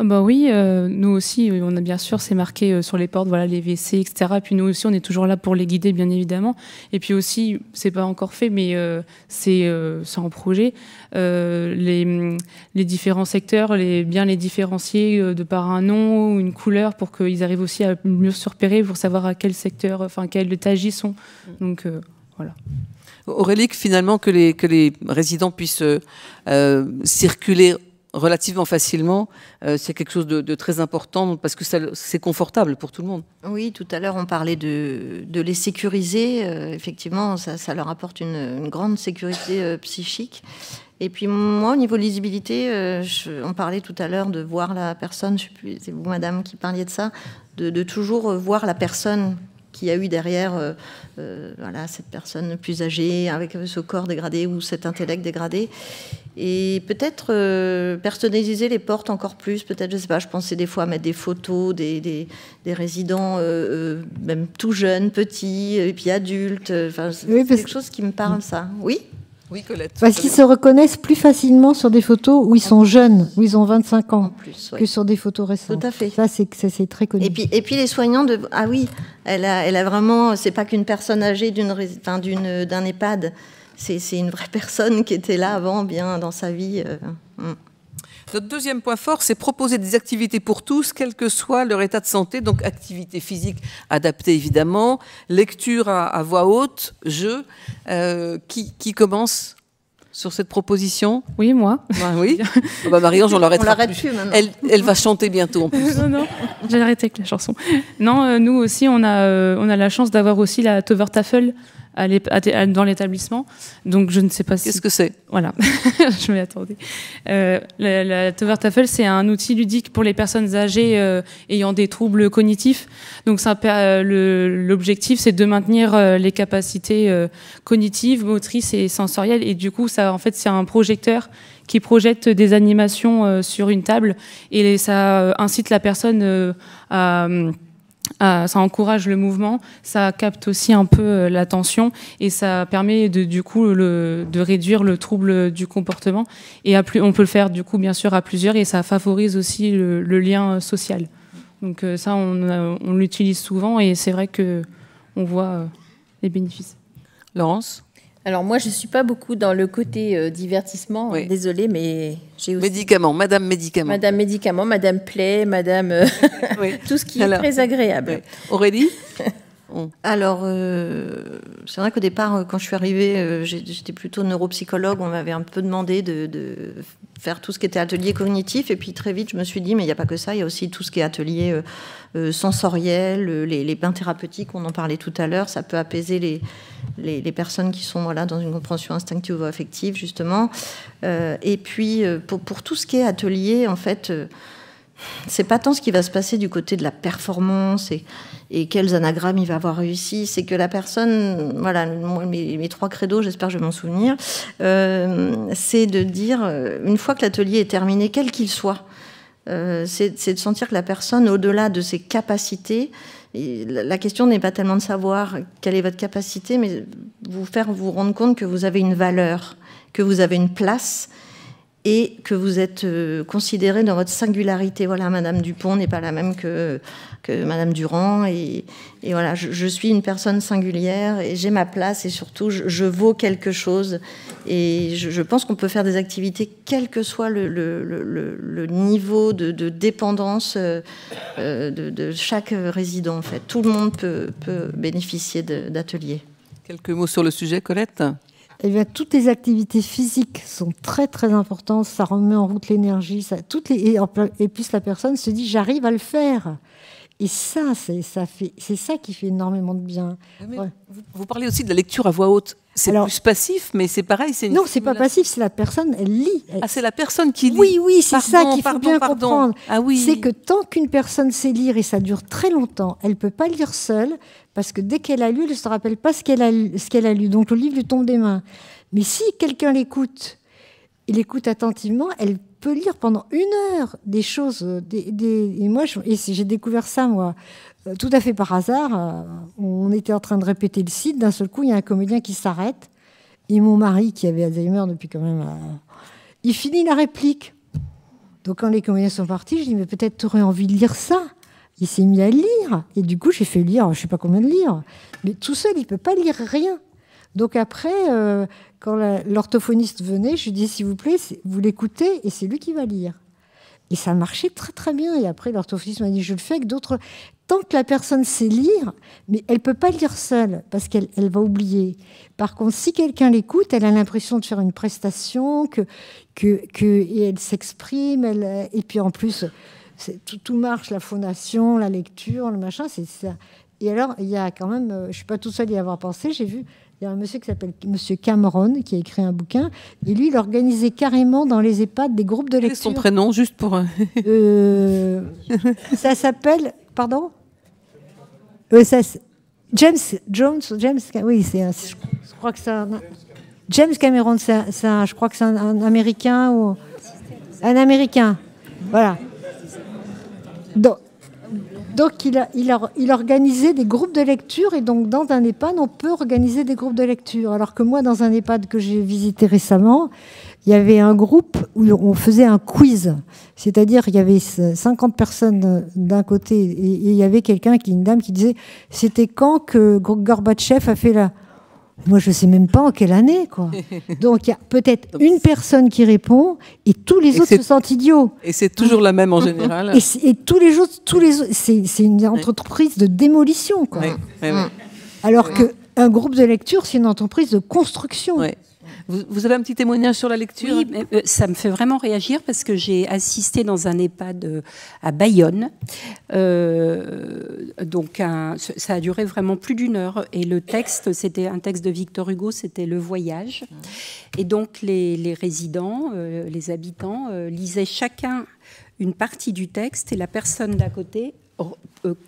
Bah oui, euh, nous aussi, on a bien sûr, c'est marqué euh, sur les portes, voilà, les WC, etc. Et puis nous aussi, on est toujours là pour les guider, bien évidemment. Et puis aussi, c'est pas encore fait, mais euh, c'est euh, en projet. Les, les différents secteurs, bien les différencier de par un nom ou une couleur pour qu'ils arrivent aussi à mieux se repérer, pour savoir à quel secteur, enfin, quel étage ils sont. Donc voilà. Aurélie, finalement, que les, que les résidents puissent circuler relativement facilement, euh, c'est quelque chose de, très important parce que c'est confortable pour tout le monde. Oui, tout à l'heure, on parlait de, les sécuriser. Euh, effectivement, ça, leur apporte une, grande sécurité euh, psychique. Et puis, moi, au niveau de lisibilité, on parlait tout à l'heure de voir la personne, c'est vous, madame, qui parliez de ça, de, toujours voir la personne qui a eu derrière euh, euh, voilà, cette personne plus âgée, avec ce corps dégradé ou cet intellect dégradé. Et peut-être euh, personnaliser les portes encore plus. Peut-être, je sais pas, je pensais des fois à mettre des photos des, des, des résidents, euh, même tout jeunes, petits, et puis adultes. Enfin, c'est Oui, quelque chose qui me parle, ça. Oui? Oui, Colette. Parce qu'ils se reconnaissent plus facilement sur des photos où ils sont jeunes, où ils ont 25 ans, que sur des photos récentes. Tout à fait. Ça, c'est très connu. Et puis, et puis les soignants de ah oui, elle a, elle a vraiment c'est pas qu'une personne âgée enfin, d'un EHPAD, c'est une vraie <laughs> personne qui était là avant bien dans sa vie. euh, mm. Notre deuxième point fort, c'est proposer des activités pour tous, quel que soit leur état de santé. Donc, activité physique adaptée, évidemment, lecture à, à voix haute, jeu. Euh, qui, qui commence sur cette proposition? Oui, moi. Bah oui. Ah <laughs> bah, Marie-Ange, on l'arrête plus. plus maintenant. Elle, elle va chanter bientôt, en plus. <laughs> non, non, j'ai arrêté avec la chanson. Non, euh, nous aussi, on a, euh, on a la chance d'avoir aussi la Tovertafel à l'ép- à t- à- dans l'établissement. Donc, je ne sais pas si. Qu'est-ce que c'est? Voilà, <laughs> je m'y attendais. Euh, la, la Tovertafel, c'est un outil ludique pour les personnes âgées euh, ayant des troubles cognitifs. Donc, euh, l'objectif, c'est de maintenir euh, les capacités cognitives, motrices et sensorielles. Et du coup, ça, en fait, c'est un projecteur qui projette des animations sur une table et ça incite la personne à à- ça encourage le mouvement, ça capte aussi un peu euh, l'attention et ça permet de, du coup de réduire le trouble du comportement. Et on peut le faire du coup bien sûr à plusieurs et ça favorise aussi le, lien euh, social. Donc euh, ça on, on l'utilise souvent et c'est vrai que on voit les bénéfices. Laurence? Alors moi, je suis pas beaucoup dans le côté euh, divertissement. Oui. Désolée, mais j'ai aussi Médicaments, Madame Médicaments. Madame médicament, Madame plaie, Madame euh, <laughs> tout ce qui est très agréable. Aurélie? <laughs> Alors, euh, c'est vrai qu'au départ, quand je suis arrivée, euh, j'étais plutôt neuropsychologue. On m'avait un peu demandé de, faire tout ce qui était atelier cognitif. Et puis très vite, je me suis dit, mais il n'y a pas que ça, il y a aussi tout ce qui est atelier sensoriel, les, bains thérapeutiques, on en parlait tout à l'heure. Ça peut apaiser les, personnes qui sont voilà, dans une compréhension instinctive ou affective, justement. et puis, pour, tout ce qui est atelier, en fait c'est pas tant ce qui va se passer du côté de la performance et, quels anagrammes il va avoir réussi, c'est que la personne, voilà, mes, trois credos, j'espère que je vais m'en souvenir, euh, c'est de dire, euh, une fois que l'atelier est terminé, quel qu'il soit, euh, c'est de sentir que la personne, au-delà de ses capacités, la question n'est pas tellement de savoir quelle est votre capacité, mais vous faire vous rendre compte que vous avez une valeur, que vous avez une place et que vous êtes euh, considéré dans votre singularité. Voilà, Madame Dupont n'est pas la même que, Madame Durand. Et, voilà, je, suis une personne singulière et j'ai ma place et surtout, je, vaux quelque chose. Et je, pense qu'on peut faire des activités, quel que soit le, niveau de, dépendance euh, euh, de, chaque résident. En fait, tout le monde peut bénéficier d'ateliers. Quelques mots sur le sujet, Colette? Eh bien, toutes les activités physiques sont très très importantes. Ça remet en route l'énergie. toutes les, et, et puis la personne se dit j'arrive à le faire. Et ça, c'est ça, fait, c'est ça qui fait énormément de bien. Vous, vous, parlez aussi de la lecture à voix haute. C'est plus passif, mais c'est pareil. C'est non, c'est pas passif, c'est la personne, elle lit. Ah, c'est la personne qui lit. Oui, oui, c'est ça qu'il faut bien comprendre. Ah, oui. C'est que tant qu'une personne sait lire, et ça dure très longtemps, elle peut pas lire seule, parce que dès qu'elle a lu, elle ne se rappelle pas ce qu'elle a, lu. Donc le livre lui tombe des mains. Mais si quelqu'un l'écoute, il écoute attentivement, elle peut lire pendant une heure des choses. Des, et moi, j'ai découvert ça, moi, euh, tout à fait par hasard. Euh, on était en train de répéter le site. D'un seul coup, il y a un comédien qui s'arrête. Et mon mari, qui avait Alzheimer depuis quand même. Euh, il finit la réplique. Donc, quand les comédiens sont partis, je dis Mais peut-être tu aurais envie de lire ça. Il s'est mis à lire. Et du coup, j'ai fait lire, je ne sais pas combien de livres. Mais tout seul, il peut pas lire rien. Donc après, quand l'orthophoniste venait, je lui disais, s'il vous plaît, vous l'écoutez et c'est lui qui va lire. Et ça marchait très très bien. Et après, l'orthophoniste m'a dit, je le fais avec d'autres. Tant que la personne sait lire, mais elle peut pas lire seule parce qu'elle elle va oublier. Par contre, si quelqu'un l'écoute, elle a l'impression de faire une prestation, que, que, que et elle s'exprime. Et puis en plus, tout, tout, marche, la phonation, la lecture, le machin, c'est ça. Et alors, il y a quand même, euh, je suis pas tout seul à y avoir pensé, j'ai vu il y a un monsieur qui s'appelle Monsieur Cameron qui a écrit un bouquin. Et lui, il organisait carrément dans les EHPAD des groupes de lecture. son prénom, juste pour. Euh, euh, <laughs> ça s'appelle. Pardon? Euh, James Jones. James. Oui, c'est. Je crois que c'est James Cameron, c'est je crois que c'est un, Américain ou un Américain. Voilà. Donc, il, a, organisait des groupes de lecture. Et donc, dans un EHPAD, on peut organiser des groupes de lecture. Alors que moi, dans un EHPAD que j'ai visité récemment, il y avait un groupe où on faisait un quiz. C'est-à-dire, il y avait 50 personnes d'un côté et, il y avait quelqu'un, une dame, qui disait c'était quand que Gorbatchev a fait la moi, je ne sais même pas en quelle année. Quoi. <laughs> Donc, il y a peut-être une personne qui répond et tous les autres se sentent idiots. Et c'est toujours la même en général. Et, tous les autres, tous les c'est une entreprise de démolition. Quoi. Alors qu'un groupe de lecture, c'est une entreprise de construction. Vous, avez un petit témoignage sur la lecture Oui, euh, ça me fait vraiment réagir parce que j'ai assisté dans un EHPAD euh, à Bayonne. Euh, donc, ça a duré vraiment plus d'une heure. Et le texte, c'était un texte de Victor Hugo, c'était Le Voyage. Et donc, les, les résidents, les habitants, lisaient chacun une partie du texte et la personne d'à côté euh,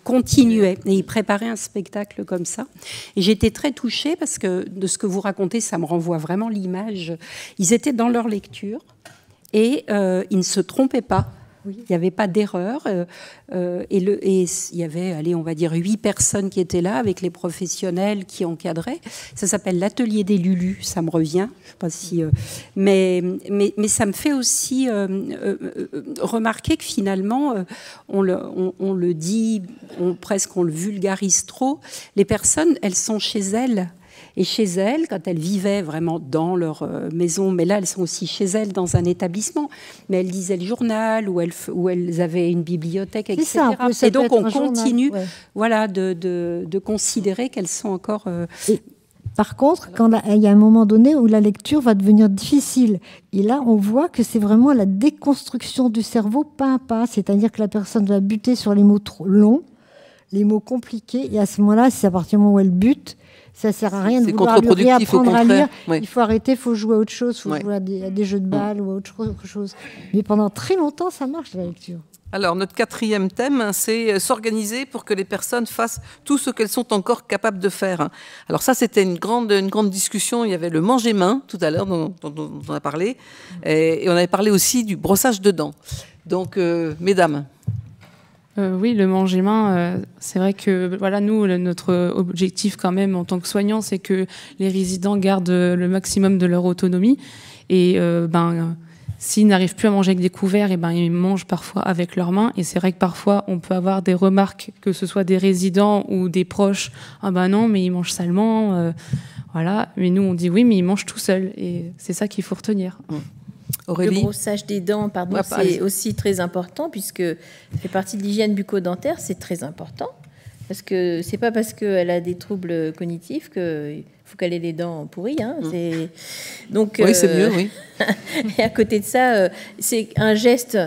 continuait et il préparait un spectacle comme ça. Et j'étais très touchée parce que de ce que vous racontez, ça me renvoie vraiment l'image. Ils étaient dans leur lecture et euh, ils ne se trompaient pas. Il n'y avait pas d'erreur. Euh, euh, et, il y avait, allez, on va dire, huit personnes qui étaient là avec les professionnels qui encadraient. Ça s'appelle l'atelier des Lulus, ça me revient. Je sais pas si, euh, mais, mais, mais, ça me fait aussi remarquer que finalement, on le, on, le dit, on, presque on le vulgarise trop. Les personnes, elles sont chez elles Et chez elles, quand elles vivaient vraiment dans leur euh, maison, mais là elles sont aussi chez elles dans un établissement, mais elles lisaient le journal ou elles, avaient une bibliothèque, etc. Ça, ça et donc on continue voilà, de, de, de considérer qu'elles sont encore... Euh, par contre, quand il y a un moment donné où la lecture va devenir difficile, et là, on voit que c'est vraiment la déconstruction du cerveau pas à pas, c'est-à-dire que la personne va buter sur les mots trop longs, les mots compliqués, et à ce moment-là, c'est à partir du moment où elle bute, ça sert à rien de vouloir lui réapprendre à lire. Il faut arrêter, il faut jouer à autre chose, il faut jouer à des, jeux de balles ou à autre chose. Mais pendant très longtemps, ça marche la lecture. Alors, notre quatrième thème, c'est euh, s'organiser pour que les personnes fassent tout ce qu'elles sont encore capables de faire. Alors ça, c'était une grande, une grande discussion. Il y avait le manger-main, tout à l'heure, dont, on a parlé. Et, on avait parlé aussi du brossage de dents. Donc, euh, mesdames. Euh, oui, le manger-main, c'est vrai que voilà, nous, notre objectif quand même en tant que soignants, c'est que les résidents gardent le maximum de leur autonomie. Et ben S'ils n'arrivent plus à manger avec des couverts, et ben, ils mangent parfois avec leurs mains. Et c'est vrai que parfois, on peut avoir des remarques, que ce soit des résidents ou des proches. Ah ben non, mais ils mangent salement. Euh, voilà. Mais nous, on dit oui, mais ils mangent tout seuls. Et c'est ça qu'il faut retenir. Aurélie. Le brossage des dents, pardon, c'est aussi très important puisque ça fait partie de l'hygiène bucco-dentaire, c'est très important. Parce que c'est pas parce qu'elle a des troubles cognitifs que faut qu'elle ait les dents pourries. Hein. Mm. Donc, oui, c'est mieux, oui. Euh, <laughs> et à côté de ça, euh, c'est un geste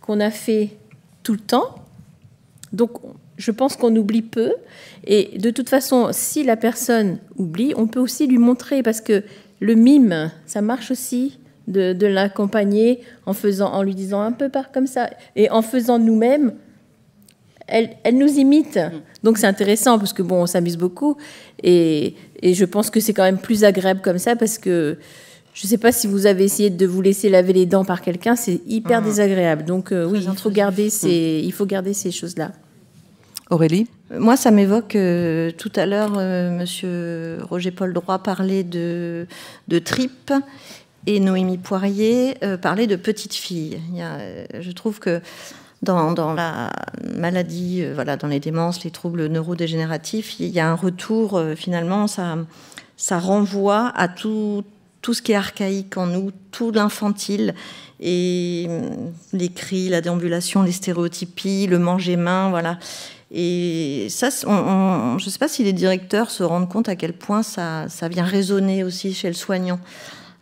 qu'on a fait tout le temps. Donc, je pense qu'on oublie peu. Et de toute façon, si la personne oublie, on peut aussi lui montrer, parce que le mime, ça marche aussi de, de l'accompagner en faisant, en lui disant un peu par comme ça, et en faisant nous-mêmes elle, nous imite. Mm. Donc c'est intéressant parce que bon, on s'amuse beaucoup et, je pense que c'est quand même plus agréable comme ça parce que je ne sais pas si vous avez essayé de vous laisser laver les dents par quelqu'un, c'est hyper mm. désagréable. Donc euh, oui, il faut garder ces, il faut garder ces choses-là. Aurélie? Moi, ça m'évoque, euh, tout à l'heure, euh, Monsieur Roger-Paul Droit parlait de, de tripes et Noémie Poirier parlait de petites filles. je trouve que dans, la maladie, euh, voilà, dans les démences, les troubles neurodégénératifs, il y a un retour, euh, finalement, ça, renvoie à tout, ce qui est archaïque en nous, tout l'infantile, et euh, les cris, la déambulation, les stéréotypies, le manger-main, voilà. Et ça, je ne sais pas si les directeurs se rendent compte à quel point ça, ça vient résonner aussi chez le soignant.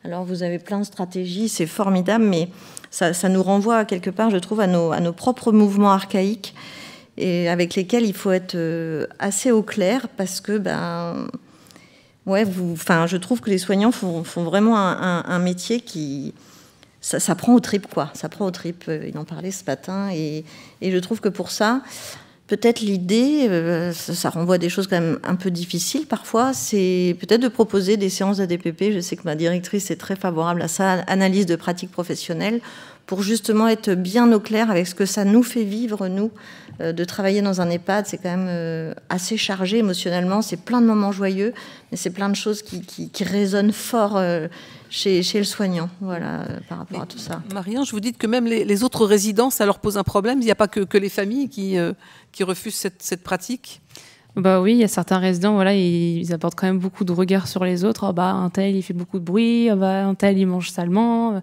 Alors vous avez plein de stratégies, c'est formidable, mais ça, nous renvoie quelque part, je trouve, à nos, propres mouvements archaïques et avec lesquels il faut être euh, assez au clair parce que, ben, ouais, vous, enfin, je trouve que les soignants font, vraiment un, métier qui, ça, prend au trip, quoi. Ça prend au trip. Euh, il en parlait ce matin et je trouve que pour ça, peut-être l'idée, euh, ça, renvoie à des choses quand même un peu difficiles parfois, c'est peut-être de proposer des séances d'ADPP. Je sais que ma directrice est très favorable à ça, analyse de pratiques professionnelles, pour justement être bien au clair avec ce que ça nous fait vivre, nous, euh, de travailler dans un EHPAD. C'est quand même euh, assez chargé émotionnellement, c'est plein de moments joyeux, mais c'est plein de choses qui, qui, résonnent fort chez, chez, le soignant, voilà, par rapport à tout ça. Marianne, je vous dis que même les, autres résidents, ça leur pose un problème. Il n'y a pas que, que les familles qui, qui refusent cette, cette pratique bah oui, il y a certains résidents, voilà, ils, apportent quand même beaucoup de regard sur les autres. Oh, bah, un tel, il fait beaucoup de bruit. Oh, bah, un tel, il mange salement.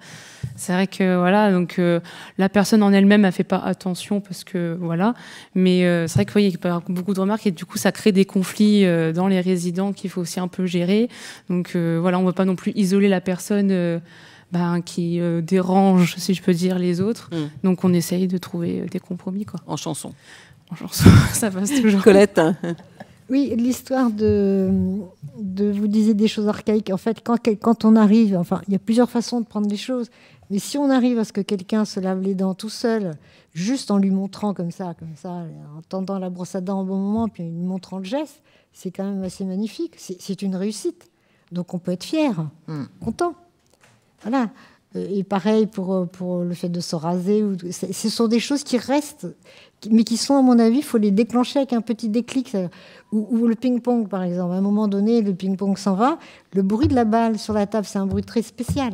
C'est vrai que voilà, donc euh, la personne en elle-même, elle fait pas attention parce que voilà. Mais euh, c'est vrai qu'il y a beaucoup de remarques et du coup, ça crée des conflits euh, dans les résidents qu'il faut aussi un peu gérer. Donc voilà, on ne veut pas non plus isoler la personne. Ben, qui dérange, si je peux dire, les autres. Mmh. Donc on essaye de trouver des compromis. Quoi. En chanson. Ça passe toujours. Colette Oui, l'histoire de, de. Vous disiez des choses archaïques. En fait, quand, quand on arrive, enfin, il y a plusieurs façons de prendre les choses. Mais si on arrive à ce que quelqu'un se lave les dents tout seul, juste en lui montrant comme ça, comme ça, en tendant la brosse à dents au bon moment, puis en lui montrant le geste, c'est quand même assez magnifique. C'est une réussite. Donc on peut être fier, hmm. content. Voilà. Euh, et pareil pour, pour le fait de se raser. Ce sont des choses qui restent, mais qui sont, à mon avis, il faut les déclencher avec un petit déclic. Ou, le ping-pong, par exemple. À un moment donné, le ping-pong s'en va. Le bruit de la balle sur la table, c'est un bruit très spécial.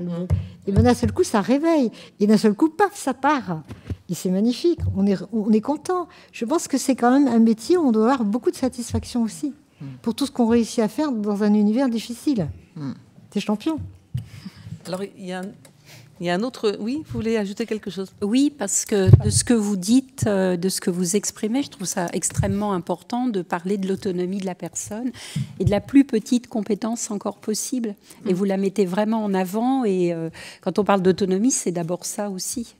Et ben d'un seul coup, ça réveille. Et d'un seul coup, paf, ça part. Et c'est magnifique. On est, on est content. Je pense que c'est quand même un métier où on doit avoir beaucoup de satisfaction aussi. pour tout ce qu'on réussit à faire dans un univers difficile. T'es champion. Alors, il y a un, il y a un autre. Oui, vous voulez ajouter quelque chose? Oui, parce que de ce que vous dites, euh, de ce que vous exprimez, je trouve ça extrêmement important de parler de l'autonomie de la personne et de la plus petite compétence encore possible. Et vous la mettez vraiment en avant. Et euh, quand on parle d'autonomie, c'est d'abord ça aussi.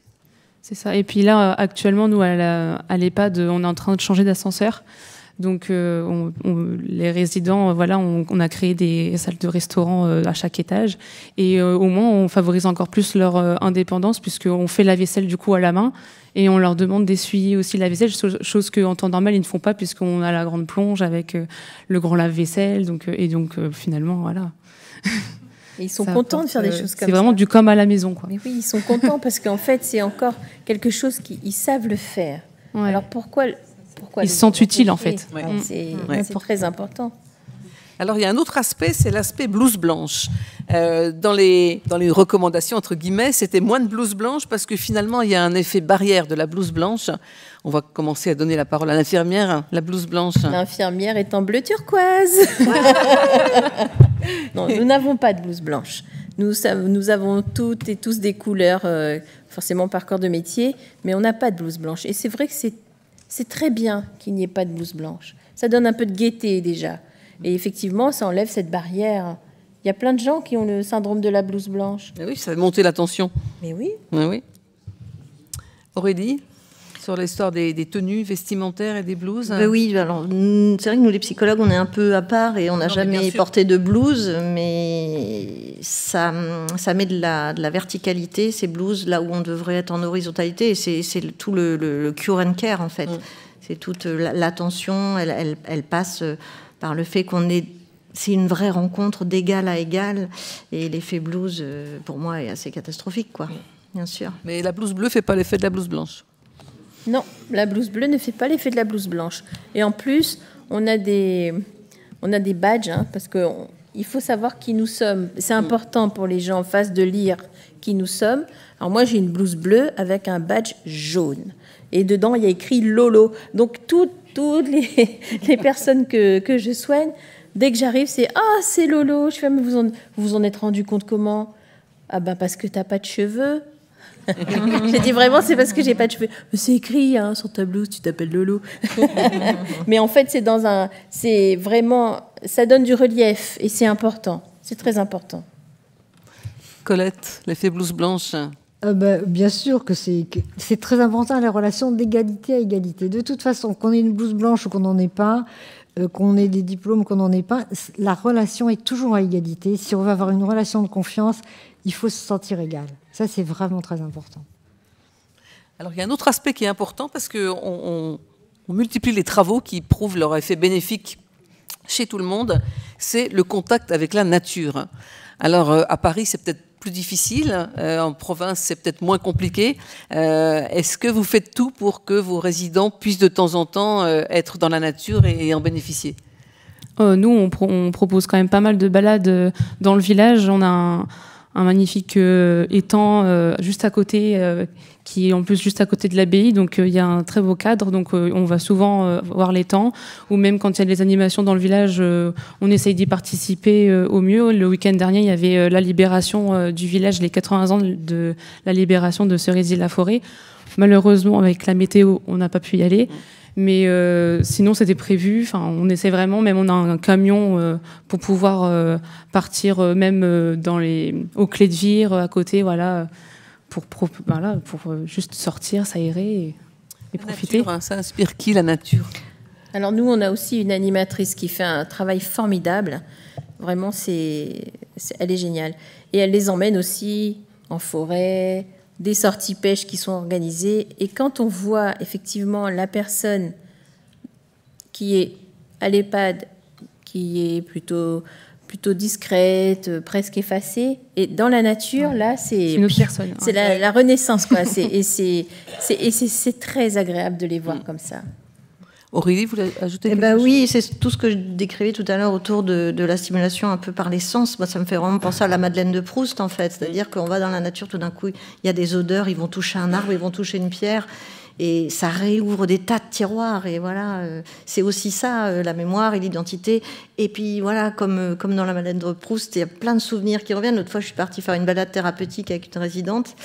C'est ça. Et puis là, actuellement, nous, à l'EHPAD, on est en train de changer d'ascenseur. Donc, euh, les résidents, voilà, on, a créé des salles de restaurant euh, à chaque étage, et euh, au moins on favorise encore plus leur indépendance puisqu'on fait la vaisselle du coup à la main et on leur demande d'essuyer aussi la vaisselle, chose qu'en temps normal ils ne font pas puisqu'on a la grande plonge avec le grand lave-vaisselle, donc et donc finalement voilà. ils sont contents de faire des choses comme ça. C'est vraiment du comme à la maison, quoi. Mais oui, ils sont contents parce qu'en fait, c'est encore quelque chose qu'ils savent le faire. Alors pourquoi ils se sentent utiles en fait. C'est très important. Alors il y a un autre aspect, c'est l'aspect blouse blanche. Euh, dans, les, dans les recommandations, entre guillemets, c'était moins de blouse blanche parce que finalement il y a un effet barrière de la blouse blanche. On va commencer à donner la parole à l'infirmière, la blouse blanche. L'infirmière est en bleu turquoise. <laughs> non, nous n'avons pas de blouse blanche. Nous, nous avons toutes et tous des couleurs, euh, forcément par corps de métier, mais on n'a pas de blouse blanche. Et c'est vrai que c'est c'est très bien qu'il n'y ait pas de blouse blanche. Ça donne un peu de gaieté déjà. Et effectivement, ça enlève cette barrière. Il y a plein de gens qui ont le syndrome de la blouse blanche. oui, ça fait monter la tension. Mais oui. Mais oui. Aurélie? Sur l'histoire des, tenues vestimentaires et des blouses ben Oui, alors c'est vrai que nous les psychologues, on est un peu à part et on n'a jamais porté de blouse, mais ça, ça met de la, de la, verticalité, ces blouses, là où on devrait être en horizontalité, et c'est tout le, le, cure and care en fait. Mm. C'est toute l'attention, elle, elle, elle, passe par le fait qu'on est c'est une vraie rencontre d'égal à égal. Et l'effet blouse, euh, pour moi, est assez catastrophique, quoi. Bien sûr. Mais la blouse bleue fait pas l'effet de la blouse blanche. Non, la blouse bleue ne fait pas l'effet de la blouse blanche. Et en plus, on a des, on a des badges, hein, parce qu'il faut savoir qui nous sommes. C'est important pour les gens en face de lire qui nous sommes. Alors moi, j'ai une blouse bleue avec un badge jaune. Et dedans, il y a écrit Lolo. Donc toutes, toutes les, <laughs> les personnes que, que, je soigne, dès que j'arrive, c'est Ah, c'est Lolo. Je fais, mais vous en, vous en êtes rendu compte comment? Ah ben parce que tu n'as pas de cheveux. <laughs> j'ai dit vraiment, c'est parce que j'ai pas de cheveux. C'est écrit hein, sur ta blouse, tu t'appelles Lolo. <laughs> Mais en fait, c'est dans un, c'est vraiment, ça donne du relief et c'est important. C'est très important. Colette, l'effet blouse blanche. Ah bah, bien sûr que c'est très important la relation d'égalité à égalité. De toute façon, qu'on ait une blouse blanche ou qu'on n'en ait pas, euh, qu'on ait des diplômes ou qu'on n'en ait pas, la relation est toujours à égalité. Si on veut avoir une relation de confiance, il faut se sentir égal. Ça, c'est vraiment très important. Alors, il y a un autre aspect qui est important parce qu'on on, multiplie les travaux qui prouvent leur effet bénéfique chez tout le monde, c'est le contact avec la nature. Alors, euh, à Paris, c'est peut-être plus difficile, euh, en province, c'est peut-être moins compliqué. Euh, est-ce que vous faites tout pour que vos résidents puissent de temps en temps être dans la nature et, en bénéficier? Nous, on, on, propose quand même pas mal de balades dans le village. On a un un magnifique euh, étang euh, juste à côté, euh, qui est en plus juste à côté de l'abbaye. Donc il y a un très beau cadre. Donc on va souvent voir l'étang. Ou même quand il y a des animations dans le village, on essaye d'y participer au mieux. Le week-end dernier, il y avait la libération du village, les 80 ans de la libération de Cerisy-la-Forêt. Malheureusement, avec la météo, on n'a pas pu y aller. Mais euh, sinon, c'était prévu. Enfin, on essaie vraiment, même on a un camion euh, pour pouvoir euh, partir même dans les, aux clés de vire à côté, voilà, pour, voilà, pour juste sortir, s'aérer et, profiter. Hein, ça inspire qui la nature? Alors nous, on a aussi une animatrice qui fait un travail formidable. Vraiment, c'est, elle est géniale. Et elle les emmène aussi en forêt, des sorties pêche qui sont organisées. Et quand on voit effectivement la personne qui est à l'EHPAD, qui est plutôt plutôt discrète, presque effacée. Et dans la nature, là, c'est C'est la, renaissance, quoi. et c'est très agréable de les voir mm. comme ça. Aurélie, vous voulez ajouter eh ben Oui, c'est tout ce que je décrivais tout à l'heure autour de, la stimulation un peu par les sens. Moi, ça me fait vraiment penser à la Madeleine de Proust, en fait. C'est-à-dire qu'on va dans la nature, tout d'un coup, il y a des odeurs, ils vont toucher un arbre, ils vont toucher une pierre. et ça réouvre des tas de tiroirs. Et voilà, euh, c'est aussi ça, euh, la mémoire et l'identité. Et puis voilà, comme, euh, comme dans la maladie de Proust, il y a plein de souvenirs qui reviennent. L'autre fois, je suis partie faire une balade thérapeutique avec une résidente.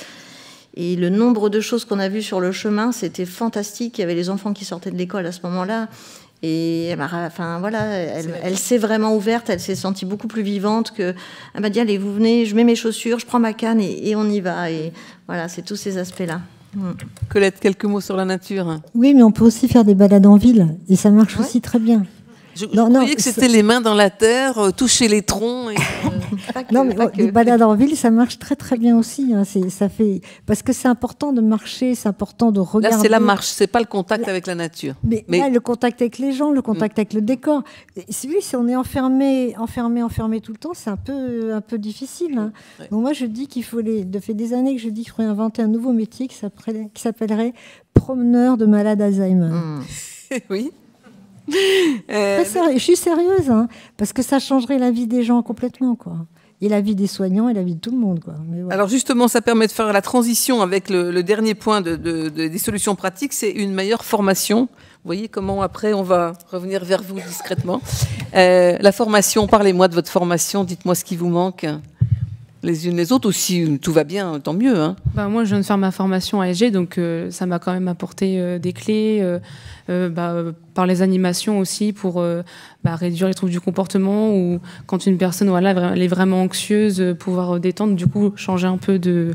Et le nombre de choses qu'on a vues sur le chemin, c'était fantastique. Il y avait les enfants qui sortaient de l'école à ce moment-là. Et elle, enfin, voilà, elle, s'est vraiment ouverte, elle s'est sentie beaucoup plus vivante que. Elle m'a dit Allez, vous venez, je mets mes chaussures, je prends ma canne et, et on y va. Et voilà, c'est tous ces aspects-là. Mm. Colette, quelques mots sur la nature. Oui, mais on peut aussi faire des balades en ville et ça marche aussi très bien. Je, croyais que c'était les mains dans la terre, euh, toucher les troncs. Et, euh, <laughs> non, mais les balades en ville, ça marche très très bien aussi. Hein. ça fait parce que c'est important de marcher, c'est important de regarder. Là, c'est la marche, c'est pas le contact avec la nature. Mais, là, le contact avec les gens, le contact mm. avec le décor. Oui, si on est enfermé, enfermé, enfermé tout le temps, c'est un peu un peu difficile. Hein. Donc moi, je dis qu'il faut les. De fait des années que je dis qu'il faudrait inventer un nouveau métier qui s'appellerait promeneur de malades Alzheimer. Mm. <laughs> oui. Euh, je suis sérieuse, hein, parce que ça changerait la vie des gens complètement, quoi. Et la vie des soignants et la vie de tout le monde. Quoi. Alors justement, ça permet de faire la transition avec le, dernier point de, des solutions pratiques, c'est une meilleure formation. Vous voyez comment après on va revenir vers vous discrètement. Euh, la formation, parlez-moi de votre formation, dites-moi ce qui vous manque les unes les autres, aussi tout va bien, tant mieux. Hein. Bah, moi, je viens de faire ma formation à SG, donc euh, ça m'a quand même apporté euh, des clés, euh, bah, par les animations aussi, pour bah, réduire les troubles du comportement, ou quand une personne voilà, elle est vraiment anxieuse, pouvoir détendre, du coup, changer un peu de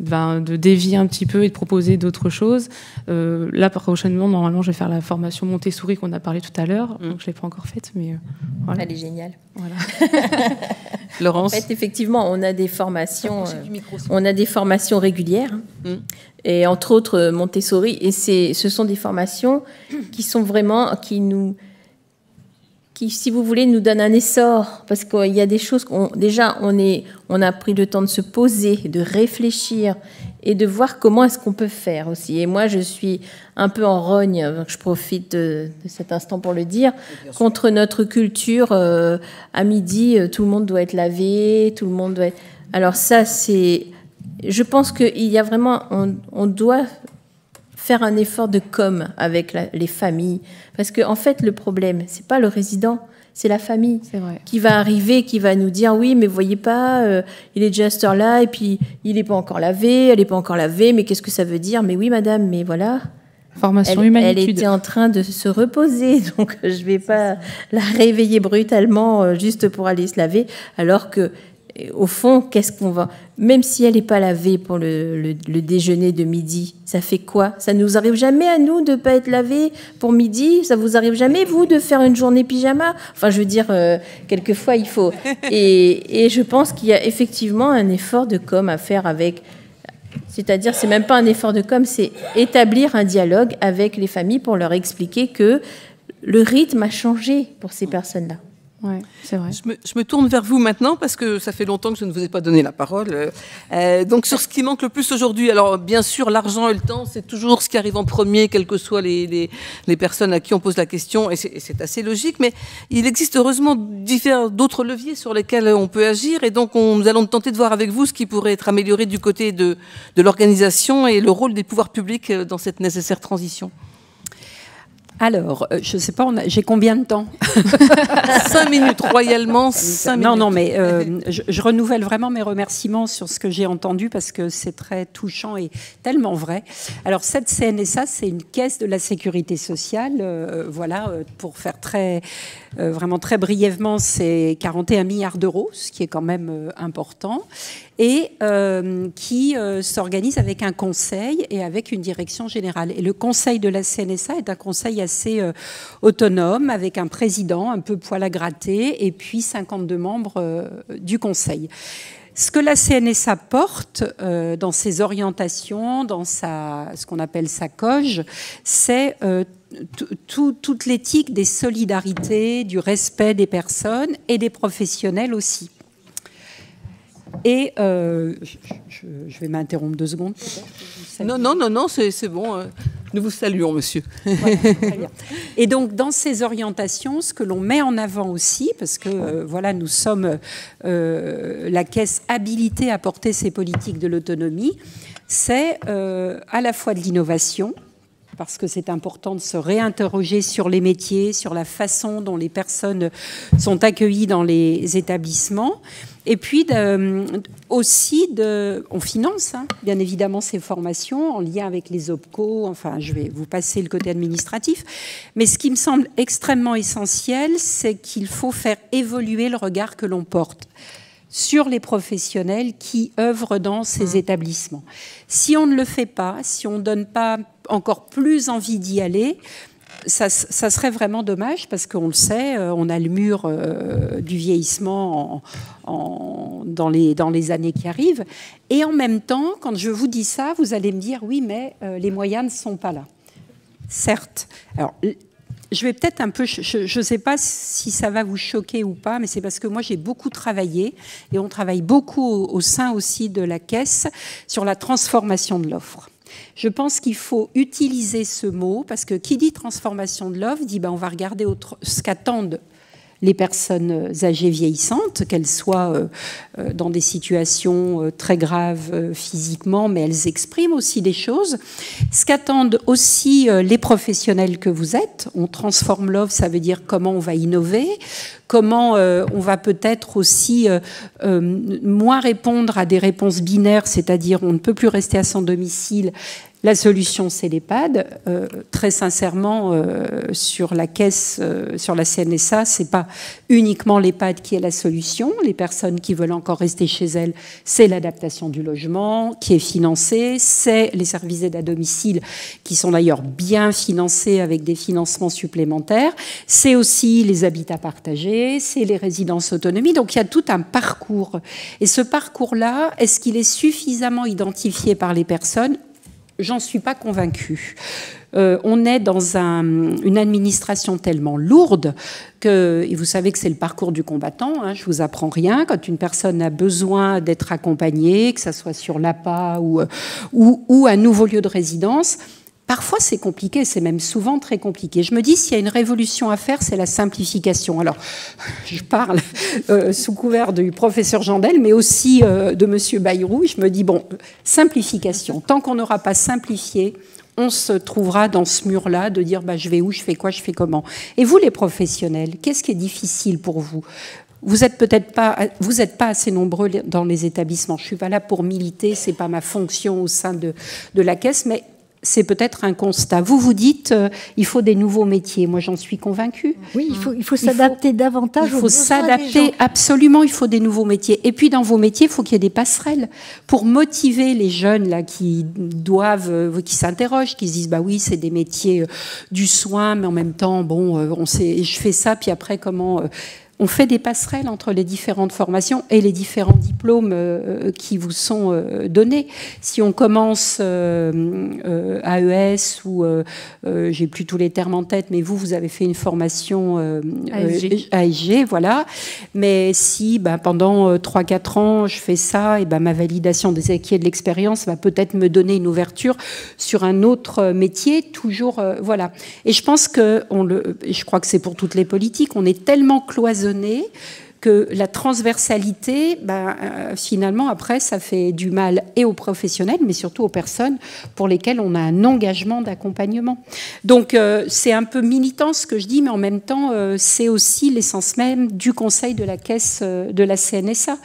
ben, de dévier un petit peu et de proposer d'autres choses. Euh, là, prochainement, normalement, je vais faire la formation Montessori qu'on a parlé tout à l'heure. Mm. Donc, je ne l'ai pas encore faite, mais euh, voilà. Elle est géniale. Voilà. <laughs> Laurence. En fait, effectivement, on a des formations, euh, on a des formations régulières. Mm. Et entre autres, Montessori. Et ce sont des formations qui sont vraiment, qui nous, qui, si vous voulez, nous donne un essor, parce qu'il y a des choses qu'on, déjà, on, est, on a pris le temps de se poser, de réfléchir et de voir comment est-ce qu'on peut faire aussi. Et moi, je suis un peu en rogne, je profite de, cet instant pour le dire, contre notre culture. Euh, à midi, euh, tout le monde doit être lavé, tout le monde doit être... Alors ça, c'est... Je pense qu'il y a vraiment... On, on doit faire un effort de com avec les familles. Parce qu'en en fait, le problème, c'est pas le résident, c'est la famille qui va arriver, qui va nous dire oui, mais voyez pas, euh, il est déjà à cette heure-là, et puis il n'est pas encore lavé, elle n'est pas encore lavée, mais qu'est-ce que ça veut dire? Mais oui, madame, mais voilà. Formation elle, elle était en train de se reposer, <laughs> donc je vais pas la réveiller brutalement euh, juste pour aller se laver, alors que au fond, qu'est-ce qu'on va Même si elle n'est pas lavée pour le, déjeuner de midi, ça fait quoi? Ça nous arrive jamais à nous de pas être lavée pour midi? Ça vous arrive jamais vous de faire une journée pyjama? Enfin, je veux dire, euh, quelquefois il faut. <laughs> Et, je pense qu'il y a effectivement un effort de com à faire avec. C'est-à-dire, c'est même pas un effort de com, c'est établir un dialogue avec les familles pour leur expliquer que le rythme a changé pour ces personnes-là. Ouais, c'est vrai. Je me, tourne vers vous maintenant parce que ça fait longtemps que je ne vous ai pas donné la parole. Euh, donc sur ce qui manque le plus aujourd'hui, alors bien sûr l'argent et le temps, c'est toujours ce qui arrive en premier, quelles que soient les, les, personnes à qui on pose la question, et c'est assez logique. Mais il existe heureusement d'autres leviers sur lesquels on peut agir, et donc on, nous allons tenter de voir avec vous ce qui pourrait être amélioré du côté de, de l'organisation et le rôle des pouvoirs publics dans cette nécessaire transition. Alors, euh, je ne sais pas, j'ai combien de temps <laughs> Cinq minutes, royalement, cinq minutes. Non, non, mais euh, je, renouvelle vraiment mes remerciements sur ce que j'ai entendu parce que c'est très touchant et tellement vrai. Alors, cette CNSA, c'est une caisse de la sécurité sociale. Euh, voilà, pour faire très, vraiment très brièvement, c'est 41 milliards d'euros, ce qui est quand même important et euh, qui euh, s'organise avec un conseil et avec une direction générale. Et le conseil de la CNSA est un conseil assez euh, autonome, avec un président un peu poil à gratter et puis 52 membres du conseil. Ce que la CNSA porte dans ses orientations, dans sa, ce qu'on appelle sa coge, c'est toute l'éthique des solidarités, du respect des personnes et des professionnels aussi. Et euh, je, vais m'interrompre deux secondes. Non, non, non, non, c'est bon. Euh, nous vous saluons, monsieur. Et donc, dans ces orientations, ce que l'on met en avant aussi, parce que euh, voilà, nous sommes la caisse habilitée à porter ces politiques de l'autonomie, c'est à la fois de l'innovation, parce que c'est important de se réinterroger sur les métiers, sur la façon dont les personnes sont accueillies dans les établissements. Et puis aussi, on finance hein, bien évidemment ces formations en lien avec les OPCO. Enfin, je vais vous passer le côté administratif. Mais ce qui me semble extrêmement essentiel, c'est qu'il faut faire évoluer le regard que l'on porte sur les professionnels qui œuvrent dans ces mmh. établissements. Si on ne le fait pas, si on ne donne pas encore plus envie d'y aller, ça, serait vraiment dommage parce qu'on le sait, euh, on a le mur euh, du vieillissement dans, les, dans les années qui arrivent. Et en même temps, quand je vous dis ça, vous allez me dire oui, mais euh, les moyens ne sont pas là. Certes. Alors, je vais peut-être un peu, je ne sais pas si ça va vous choquer ou pas, mais c'est parce que moi j'ai beaucoup travaillé et on travaille beaucoup au, sein aussi de la caisse sur la transformation de l'offre. Je pense qu'il faut utiliser ce mot parce que qui dit transformation de l'offre dit ben, on va regarder autre, ce qu'attendent les personnes âgées vieillissantes, qu'elles soient euh, euh, dans des situations euh, très graves physiquement, mais elles expriment aussi des choses. Ce qu'attendent aussi les professionnels que vous êtes, on transforme l'offre, ça veut dire comment on va innover, comment on va peut-être aussi moins répondre à des réponses binaires, c'est-à-dire on ne peut plus rester à son domicile, la solution, c'est l'EHPAD. Euh, très sincèrement, euh, sur la caisse, euh, sur la CNSA, c'est pas uniquement l'EHPAD qui est la solution. Les personnes qui veulent encore rester chez elles, c'est l'adaptation du logement qui est financée, c'est les services d'aide à domicile qui sont d'ailleurs bien financés avec des financements supplémentaires. C'est aussi les habitats partagés, c'est les résidences autonomie. Donc il y a tout un parcours. Et ce parcours-là, est-ce qu'il est suffisamment identifié par les personnes J'en suis pas convaincue. Euh, on est dans une administration tellement lourde que, et vous savez que c'est le parcours du combattant, hein, je vous apprends rien, quand une personne a besoin d'être accompagnée, que ce soit sur l'APA ou, ou, ou un nouveau lieu de résidence, Parfois, c'est compliqué, c'est même souvent très compliqué. Je me dis, s'il y a une révolution à faire, c'est la simplification. Alors, <laughs> je parle euh, sous couvert du professeur Jandel, mais aussi euh, de Monsieur Bayrou. Je me dis, bon, simplification. Tant qu'on n'aura pas simplifié, on se trouvera dans ce mur-là de dire, bah, je vais où, je fais quoi, je fais comment. Et vous, les professionnels, qu'est-ce qui est difficile pour vous? Vous êtes peut-être pas, vous n'êtes pas assez nombreux dans les établissements. Je suis pas là pour militer, c'est pas ma fonction au sein de, de la caisse, mais c'est peut-être un constat. Vous vous dites, euh, il faut des nouveaux métiers. Moi, j'en suis convaincue. Oui, il faut, il faut s'adapter davantage. Il faut s'adapter, absolument. Il faut des nouveaux métiers. Et puis, dans vos métiers, il faut qu'il y ait des passerelles pour motiver les jeunes là qui doivent, euh, qui s'interrogent, qui se disent, bah oui, c'est des métiers euh, du soin, mais en même temps, bon, on sait, je fais ça, puis après, comment on fait des passerelles entre les différentes formations et les différents diplômes euh, qui vous sont euh, donnés. Si on commence euh, AES ou j'ai plus tous les termes en tête, mais vous, vous avez fait une formation ASG. voilà. Mais si ben, pendant 3-4 ans je fais ça, et ben, ma validation des acquis et de l'expérience va peut-être me donner une ouverture sur un autre métier, toujours voilà. Et je pense que on le, je crois que c'est pour toutes les politiques, on est tellement que la transversalité, ben, euh, finalement, après, ça fait du mal et aux professionnels, mais surtout aux personnes pour lesquelles on a un engagement d'accompagnement. Donc, euh, c'est un peu militant ce que je dis, mais en même temps, euh, c'est aussi l'essence même du conseil de la caisse de la CNSA,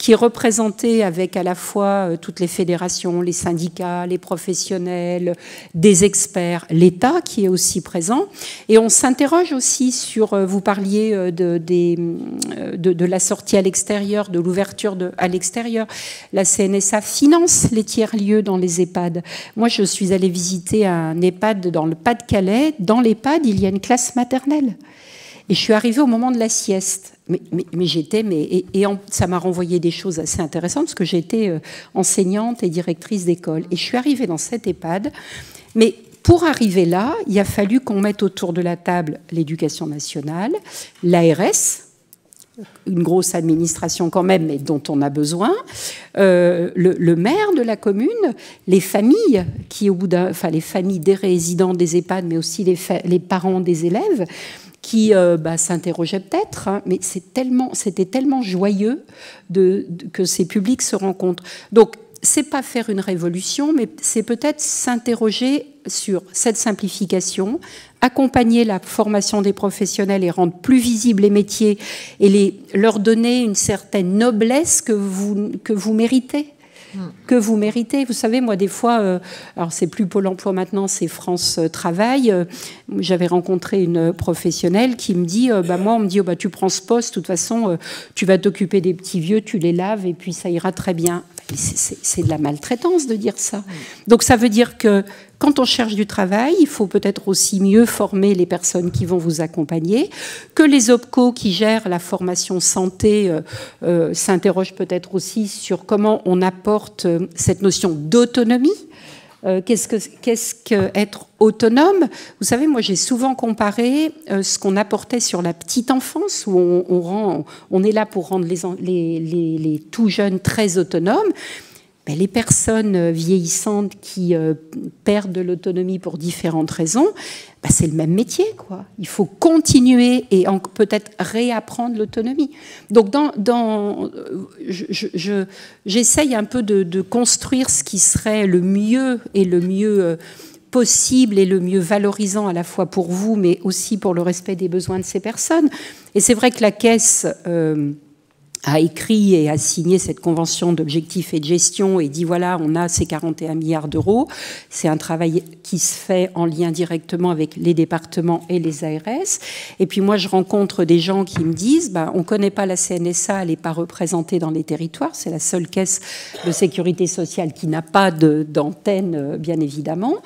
qui est avec à la fois toutes les fédérations, les syndicats, les professionnels, des experts, l'État qui est aussi présent. Et on s'interroge aussi sur, vous parliez de, des de, la sortie à l'extérieur, de l'ouverture à l'extérieur. La CNSA finance les tiers-lieux dans les EHPAD. Moi, je suis allée visiter un EHPAD dans le Pas-de-Calais. Dans l'EHPAD, il y a une classe maternelle. Et je suis arrivée au moment de la sieste. Mais, j'étais, mais, et, ça m'a renvoyé des choses assez intéressantes parce que j'étais euh, enseignante et directrice d'école. Et je suis arrivée dans cet EHPAD. Mais pour arriver là, il a fallu qu'on mette autour de la table l'éducation nationale, l'ARS, une grosse administration quand même, mais dont on a besoin, euh, le, maire de la commune, les familles qui, au bout enfin les familles des résidents des EHPAD, mais aussi les parents des élèves, qui euh, bah, s'interrogeaient peut-être, hein, mais c'est tellement, c'était tellement joyeux de, que ces publics se rencontrent. Donc c'est pas faire une révolution, mais c'est peut-être s'interroger sur cette simplification, accompagner la formation des professionnels et rendre plus visibles les métiers et les, leur donner une certaine noblesse que vous, que vous méritez que vous méritez. Vous savez, moi, des fois, euh, alors c'est plus Pôle emploi maintenant, c'est France euh, Travail. Euh, j'avais rencontré une professionnelle qui me dit bah, Moi, on me dit oh, bah, Tu prends ce poste, de toute façon, tu vas t'occuper des petits vieux, tu les laves et puis ça ira très bien. C'est de la maltraitance de dire ça. Donc ça veut dire que quand on cherche du travail, il faut peut-être aussi mieux former les personnes qui vont vous accompagner, que les OPCO qui gèrent la formation santé euh, euh, s'interrogent peut-être aussi sur comment on apporte euh, cette notion d'autonomie. Qu'est-ce que qu'est-ce qu'être autonome? Vous savez, moi j'ai souvent comparé ce qu'on apportait sur la petite enfance, où on, rend, on est là pour rendre les, les, les tout jeunes très autonomes. Ben, les personnes euh, vieillissantes qui euh, perdent de l'autonomie pour différentes raisons, ben, c'est le même métier. Quoi. Il faut continuer et peut-être réapprendre l'autonomie. Donc, euh, j'essaye un peu de, construire ce qui serait le mieux et le mieux possible et le mieux valorisant à la fois pour vous, mais aussi pour le respect des besoins de ces personnes. Et c'est vrai que la caisse a écrit et a signé cette convention d'objectifs et de gestion et dit voilà, on a ces 41 milliards d'euros. C'est un travail qui se fait en lien directement avec les départements et les ARS. Et puis moi, je rencontre des gens qui me disent bah, on ne connaît pas la CNSA, elle n'est pas représentée dans les territoires. C'est la seule caisse de sécurité sociale qui n'a pas d'antenne, euh, bien évidemment.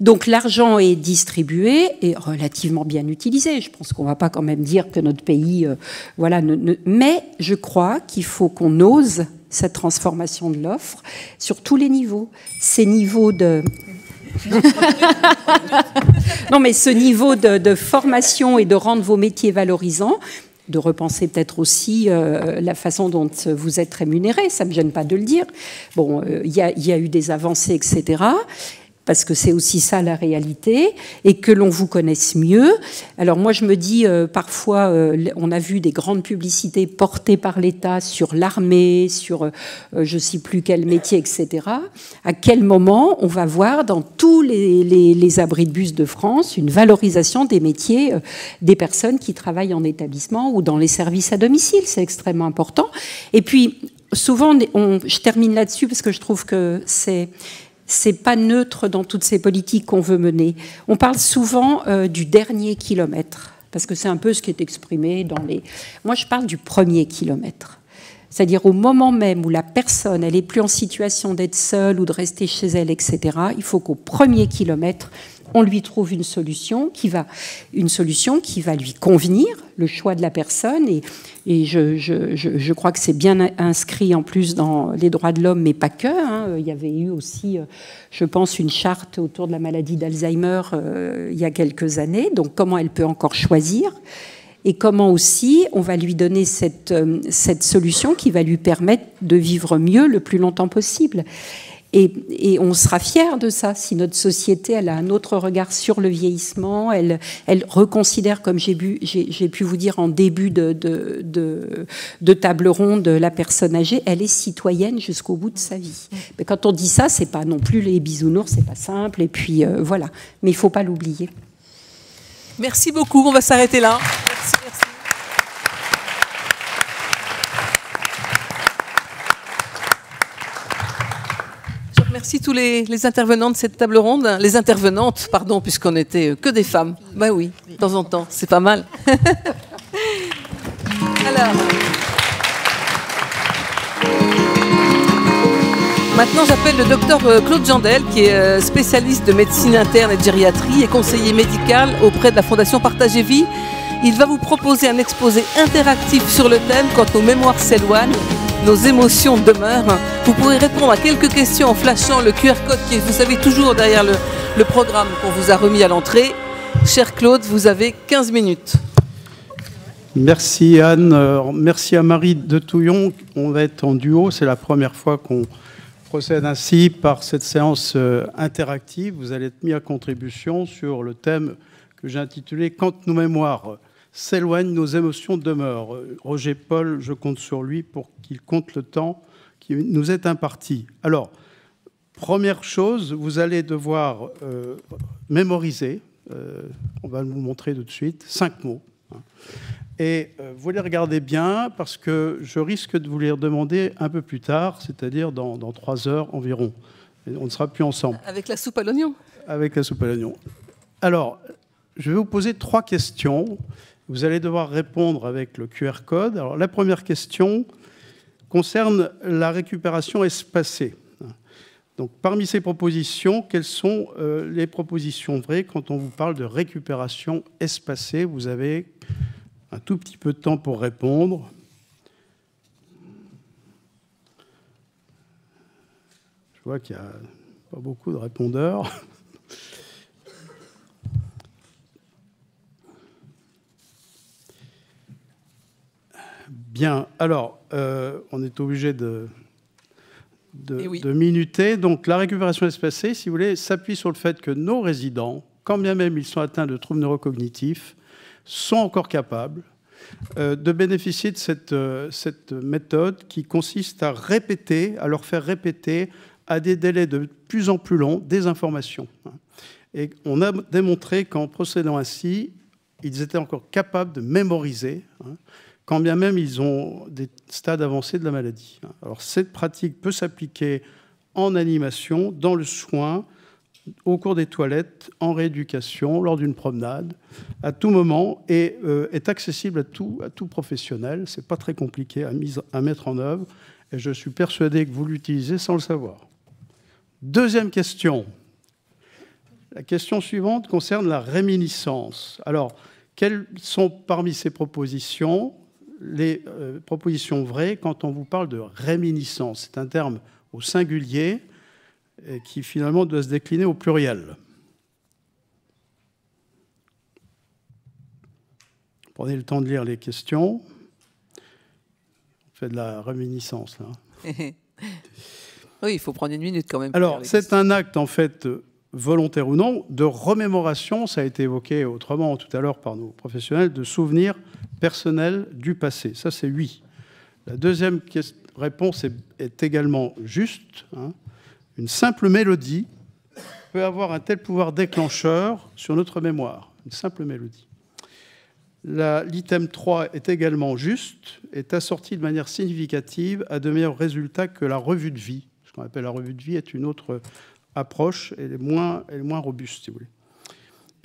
Donc l'argent est distribué et relativement bien utilisé. Je pense qu'on ne va pas quand même dire que notre pays, euh, voilà, mais je crois qu'il faut qu'on ose cette transformation de l'offre sur tous les niveaux. Ces niveaux de <laughs> non, mais ce niveau de, formation et de rendre vos métiers valorisants, de repenser peut-être aussi euh, la façon dont vous êtes rémunéré, ça ne me gêne pas de le dire. Bon, euh, il y, y, a eu des avancées, etc parce que c'est aussi ça la réalité, et que l'on vous connaisse mieux. Alors moi, je me dis, euh, parfois, euh, on a vu des grandes publicités portées par l'État sur l'armée, sur euh, je ne sais plus quel métier, etc. À quel moment on va voir dans tous les, les, abris de bus de France une valorisation des métiers des personnes qui travaillent en établissement ou dans les services à domicile? C'est extrêmement important. Et puis, souvent, on, je termine là-dessus parce que je trouve que c'est c'est pas neutre dans toutes ces politiques qu'on veut mener. On parle souvent euh, du dernier kilomètre, parce que c'est un peu ce qui est exprimé dans les. Moi, je parle du premier kilomètre. C'est-à-dire au moment même où la personne, elle est plus en situation d'être seule ou de rester chez elle, etc. Il faut qu'au premier kilomètre, on lui trouve une solution qui va, une solution qui va lui convenir, le choix de la personne. Et, je, crois que c'est bien inscrit en plus dans les droits de l'homme, mais pas que. Hein. Il y avait eu aussi, euh, je pense, une charte autour de la maladie d'Alzheimer euh, il y a quelques années. Donc comment elle peut encore choisir et comment aussi on va lui donner cette, euh, cette solution qui va lui permettre de vivre mieux le plus longtemps possible. Et, on sera fier de ça si notre société elle a un autre regard sur le vieillissement, elle, reconsidère, comme j'ai pu vous dire en début de, table ronde, la personne âgée, elle est citoyenne jusqu'au bout de sa vie. Mais quand on dit ça, c'est pas non plus les bisounours, c'est pas simple, et puis euh, voilà. Mais il faut pas l'oublier. Merci beaucoup, on va s'arrêter là. Merci tous les, intervenants de cette table ronde, les intervenantes, pardon, puisqu'on était que des femmes. Ben oui, de temps en temps, c'est pas mal. <laughs> Alors. Maintenant, j'appelle le docteur euh, Claude Jandel, qui est euh, spécialiste de médecine interne et de gériatrie et conseiller médical auprès de la Fondation Partager Vie. Il va vous proposer un exposé interactif sur le thème Quand nos mémoires s'éloignent nos émotions demeurent. Vous pourrez répondre à quelques questions en flashant le QR code qui est, vous savez, toujours derrière le, programme qu'on vous a remis à l'entrée. Cher Claude, vous avez 15 minutes. Merci Anne, euh, merci à Marie de Touillon. On va être en duo, c'est la première fois qu'on procède ainsi par cette séance euh, interactive. Vous allez être mis à contribution sur le thème que j'ai intitulé Quand nos mémoires s'éloignent, nos émotions demeurent. Roger Paul, je compte sur lui pour qu'il compte le temps qui nous est imparti. Alors, Première chose, vous allez devoir euh, mémoriser, euh, on va vous montrer tout de suite, cinq mots. hein. Et euh, vous les regardez bien parce que je risque de vous les redemander un peu plus tard, c'est-à-dire dans, dans trois heures environ. Et on ne sera plus ensemble Avec la soupe à l'oignon. avec la soupe à l'oignon. Alors, je vais vous poser trois questions. Vous allez devoir répondre avec le QR code. Alors, la première question concerne la récupération espacée. Donc, parmi ces propositions, quelles sont euh, les propositions vraies quand on vous parle de récupération espacée? Vous avez un tout petit peu de temps pour répondre. Je vois qu'il n'y a pas beaucoup de répondeurs. Bien, alors, euh, on est obligé de, de, Eh oui. de minuter. Donc, la récupération espacée, si vous voulez, s'appuie sur le fait que nos résidents, quand bien même ils sont atteints de troubles neurocognitifs, sont encore capables euh, de bénéficier de cette, euh, cette méthode qui consiste à répéter, à leur faire répéter à des délais de plus en plus longs des informations. Et on a démontré qu'en procédant ainsi, ils étaient encore capables de mémoriser, hein, quand bien même ils ont des stades avancés de la maladie. Alors cette pratique peut s'appliquer en animation, dans le soin, au cours des toilettes, en rééducation, lors d'une promenade, à tout moment, et euh, est accessible à tout, professionnel. Ce n'est pas très compliqué à mettre en œuvre, et je suis persuadé que vous l'utilisez sans le savoir. Deuxième question. La question suivante concerne la réminiscence. Alors, quelles sont parmi ces propositions les euh, propositions vraies quand on vous parle de réminiscence C'est un terme au singulier et qui finalement doit se décliner au pluriel. Prenez le temps de lire les questions. On fait de la réminiscence là. <laughs> oui, il faut prendre une minute quand même. Alors, c'est un acte, en fait, euh, volontaire ou non, de remémoration, ça a été évoqué autrement tout à l'heure par nos professionnels, de souvenirs personnels du passé. Ça, c'est oui. La deuxième réponse est, également juste. hein. Une simple mélodie peut avoir un tel pouvoir déclencheur sur notre mémoire. Une simple mélodie. L'item 3 est également juste, est assorti de manière significative à de meilleurs résultats que la revue de vie. Ce qu'on appelle la revue de vie est une autre approche, elle est moins, robuste, si vous voulez.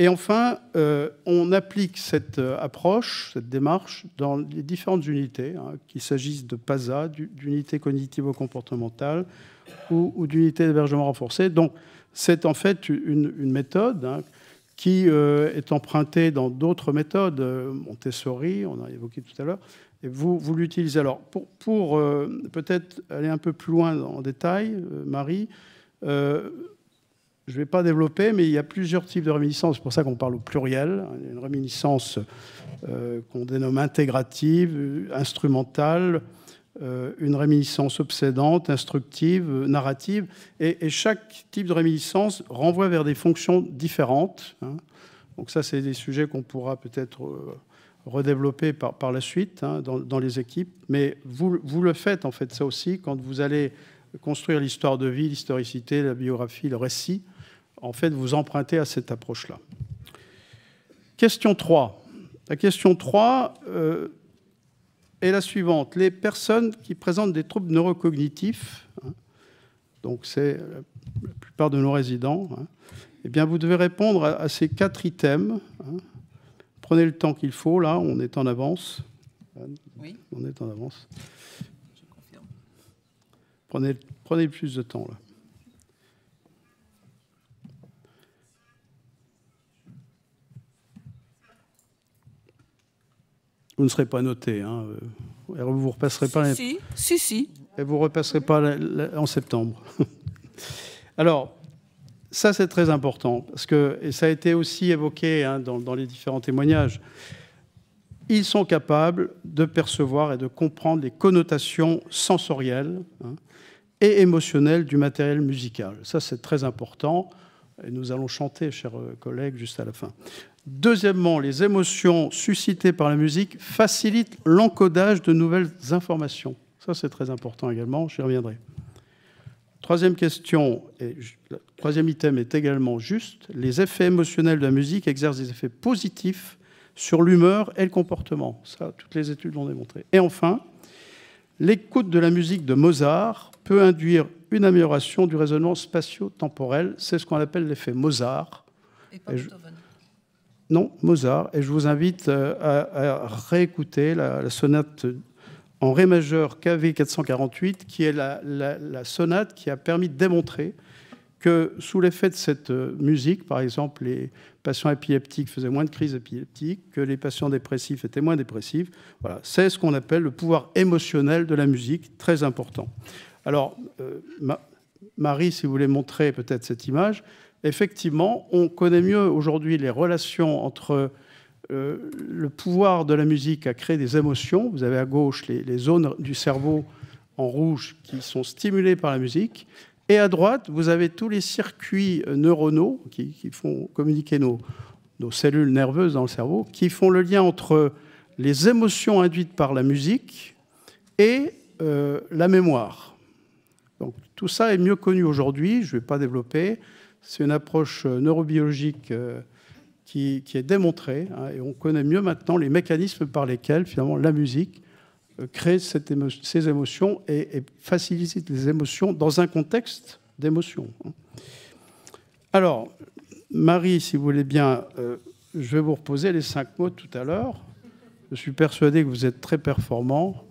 Et enfin, euh, on applique cette euh, approche, cette démarche, dans les différentes unités, hein, qu'il s'agisse de PASA, du- d'unités cognitivo-comportementales ou, ou d'unités d'hébergement renforcé. Donc, c'est en fait une, méthode hein, qui euh, est empruntée dans d'autres méthodes, Montessori, on a évoqué tout à l'heure, et vous, vous l'utilisez. Alors, pour, peut-être aller un peu plus loin en détail, Marie, euh, je ne vais pas développer, mais il y a plusieurs types de réminiscence. C'est pour ça qu'on parle au pluriel. A une réminiscence euh, qu'on dénomme intégrative, instrumentale, euh, une réminiscence obsédante, instructive, narrative. Et, chaque type de réminiscence renvoie vers des fonctions différentes. hein. Donc ça, c'est des sujets qu'on pourra peut-être redévelopper par, la suite hein, dans, les équipes. Mais vous le faites, en fait, ça aussi, quand vous allez construire l'histoire de vie, l'historicité, la biographie, le récit. En fait, vous empruntez à cette approche-là. Question 3. La question 3 euh, est la suivante. Les personnes qui présentent des troubles neurocognitifs, hein, donc c'est la, plupart de nos résidents, hein, eh bien, vous devez répondre à, à ces quatre items. hein. Prenez le temps qu'il faut, là, on est en avance. Oui. On est en avance. Prenez, prenez plus de temps, là. Vous ne serez pas noté. Hein. euh, Vous ne repasserez pas Si, si, si. et vous repasserez pas la- la- en septembre. <laughs> Alors, ça c'est très important, parce que, et ça a été aussi évoqué hein, dans, dans les différents témoignages, ils sont capables de percevoir et de comprendre les connotations sensorielles hein, et émotionnelles du matériel musical. Ça c'est très important, et nous allons chanter, chers collègues, juste à la fin. Deuxièmement, les émotions suscitées par la musique facilitent l'encodage de nouvelles informations. Ça, c'est très important également, j'y reviendrai. Troisième question, et le troisième item est également juste. Les effets émotionnels de la musique exercent des effets positifs sur l'humeur et le comportement. Ça, toutes les études l'ont démontré. Et enfin, l'écoute de la musique de Mozart peut induire une amélioration du raisonnement spatio-temporel. C'est ce qu'on appelle l'effet Mozart. Et pas Beethoven. Non, Mozart. Et je vous invite euh, à, à réécouter la, la sonate en Ré majeur KV 448, qui est la, la- la sonate qui a permis de démontrer que sous l'effet de cette euh, musique, par exemple, les patients épileptiques faisaient moins de crises épileptiques, que les patients dépressifs étaient moins dépressifs. Voilà, c'est ce qu'on appelle le pouvoir émotionnel de la musique, très important. Alors, euh, Ma- Marie, si vous voulez montrer peut-être cette image, effectivement, on connaît mieux aujourd'hui les relations entre euh, le pouvoir de la musique à créer des émotions. Vous avez à gauche les, zones du cerveau en rouge qui sont stimulées par la musique. Et à droite, vous avez tous les circuits euh, neuronaux qui, font communiquer nos, cellules nerveuses dans le cerveau, qui font le lien entre les émotions induites par la musique et la mémoire. Tout ça est mieux connu aujourd'hui, je ne vais pas développer. C'est une approche euh, neurobiologique euh, qui, est démontrée, hein, et on connaît mieux maintenant les mécanismes par lesquels finalement la musique euh, crée ces émotions et, facilite les émotions dans un contexte d'émotion. hein. Alors, Marie, si vous voulez bien, je vais vous reposer les cinq mots tout à l'heure. Je suis persuadé que vous êtes très performant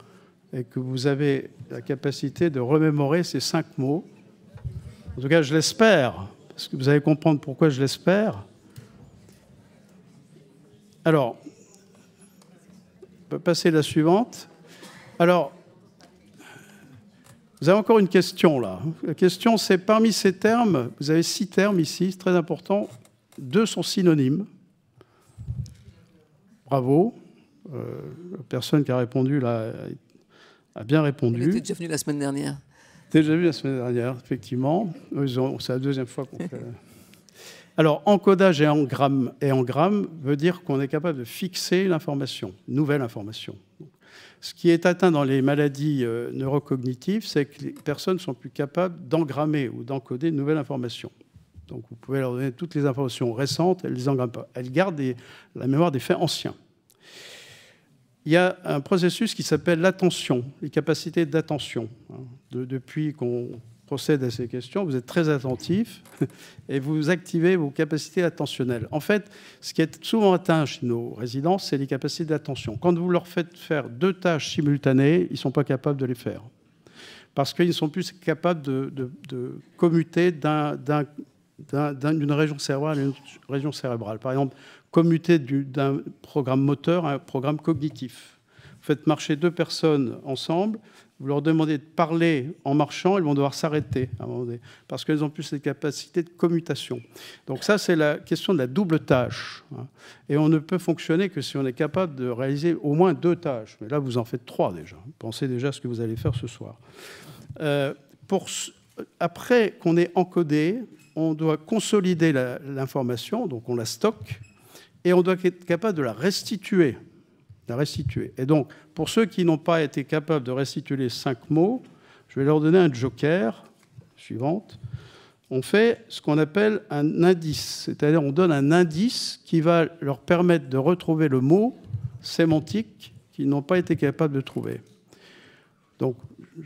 et que vous avez la capacité de remémorer ces cinq mots. En tout cas, je l'espère, parce que vous allez comprendre pourquoi je l'espère. Alors, on peut passer à la suivante. Alors, vous avez encore une question là. La question, c'est parmi ces termes, vous avez six termes ici, c'est très important. Deux sont synonymes. Bravo. Euh, la personne qui a répondu là a bien répondu. était déjà venue la semaine dernière. Déjà vu la semaine dernière, effectivement. C'est la deuxième fois qu'on fait. <laughs> Alors, encodage et engramme, et engramme veut dire qu'on est capable de fixer l'information, nouvelle information. Ce qui est atteint dans les maladies euh, neurocognitives, c'est que les personnes sont plus capables d'engrammer ou d'encoder une nouvelle information. Donc, vous pouvez leur donner toutes les informations récentes, elles ne les engramment pas. Elles gardent des- la mémoire des faits anciens. Il y a un processus qui s'appelle l'attention, les capacités d'attention. hein. De- depuis qu'on procède à ces questions, vous êtes très attentif <laughs> et vous activez vos capacités attentionnelles. En fait, ce qui est souvent atteint chez nos résidents, c'est les capacités d'attention. Quand vous leur faites faire deux tâches simultanées, ils ne sont pas capables de les faire. Parce qu'ils ne sont plus capables de, commuter d'un- d'un- d'un- d'un- d'une région cérébrale à une région cérébrale. Par exemple, commuter du- d'un programme moteur à un programme cognitif. Vous faites marcher deux personnes ensemble, vous leur demandez de parler en marchant, elles vont devoir s'arrêter parce qu'elles ont plus cette capacité de commutation. Donc ça, c'est la question de la double tâche. hein. Et on ne peut fonctionner que si on est capable de réaliser au moins deux tâches. Mais là, vous en faites trois déjà. Pensez déjà à ce que vous allez faire ce soir. Euh, après qu'on ait encodé, on doit consolider l'information, donc on la stocke, et on doit être capable de la restituer. La restituer. Et donc, pour ceux qui n'ont pas été capables de restituer cinq mots, je vais leur donner un joker. Suivante. On fait ce qu'on appelle un indice, c'est-à-dire on donne un indice qui va leur permettre de retrouver le mot sémantique qu'ils n'ont pas été capables de trouver. Donc, je-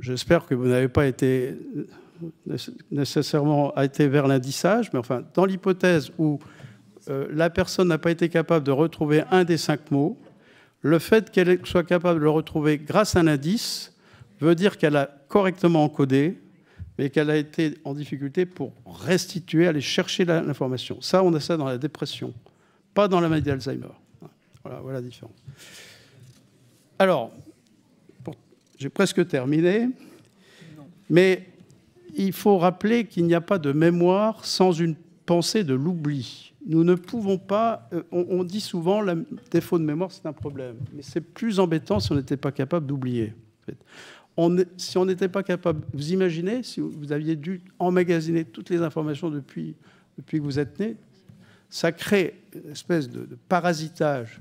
j'espère que vous n'avez pas été nécessairement été vers l'indissage, mais enfin, dans l'hypothèse où euh, la personne n'a pas été capable de retrouver un des cinq mots, le fait qu'elle soit capable de le retrouver grâce à un indice veut dire qu'elle a correctement encodé, mais qu'elle a été en difficulté pour restituer, aller chercher l'information. Ça, on a ça dans la dépression, pas dans la maladie d'Alzheimer. Voilà, voilà la différence. Alors, j'ai presque terminé, mais il faut rappeler qu'il n'y a pas de mémoire sans une pensée de l'oubli. Nous ne pouvons pas, euh, on, dit souvent le défaut de mémoire, c'est un problème, mais c'est plus embêtant si on n'était pas capable d'oublier. en fait. Si on n'était pas capable, vous imaginez si vous aviez dû emmagasiner toutes les informations depuis, depuis que vous êtes né, ça crée une espèce de, parasitage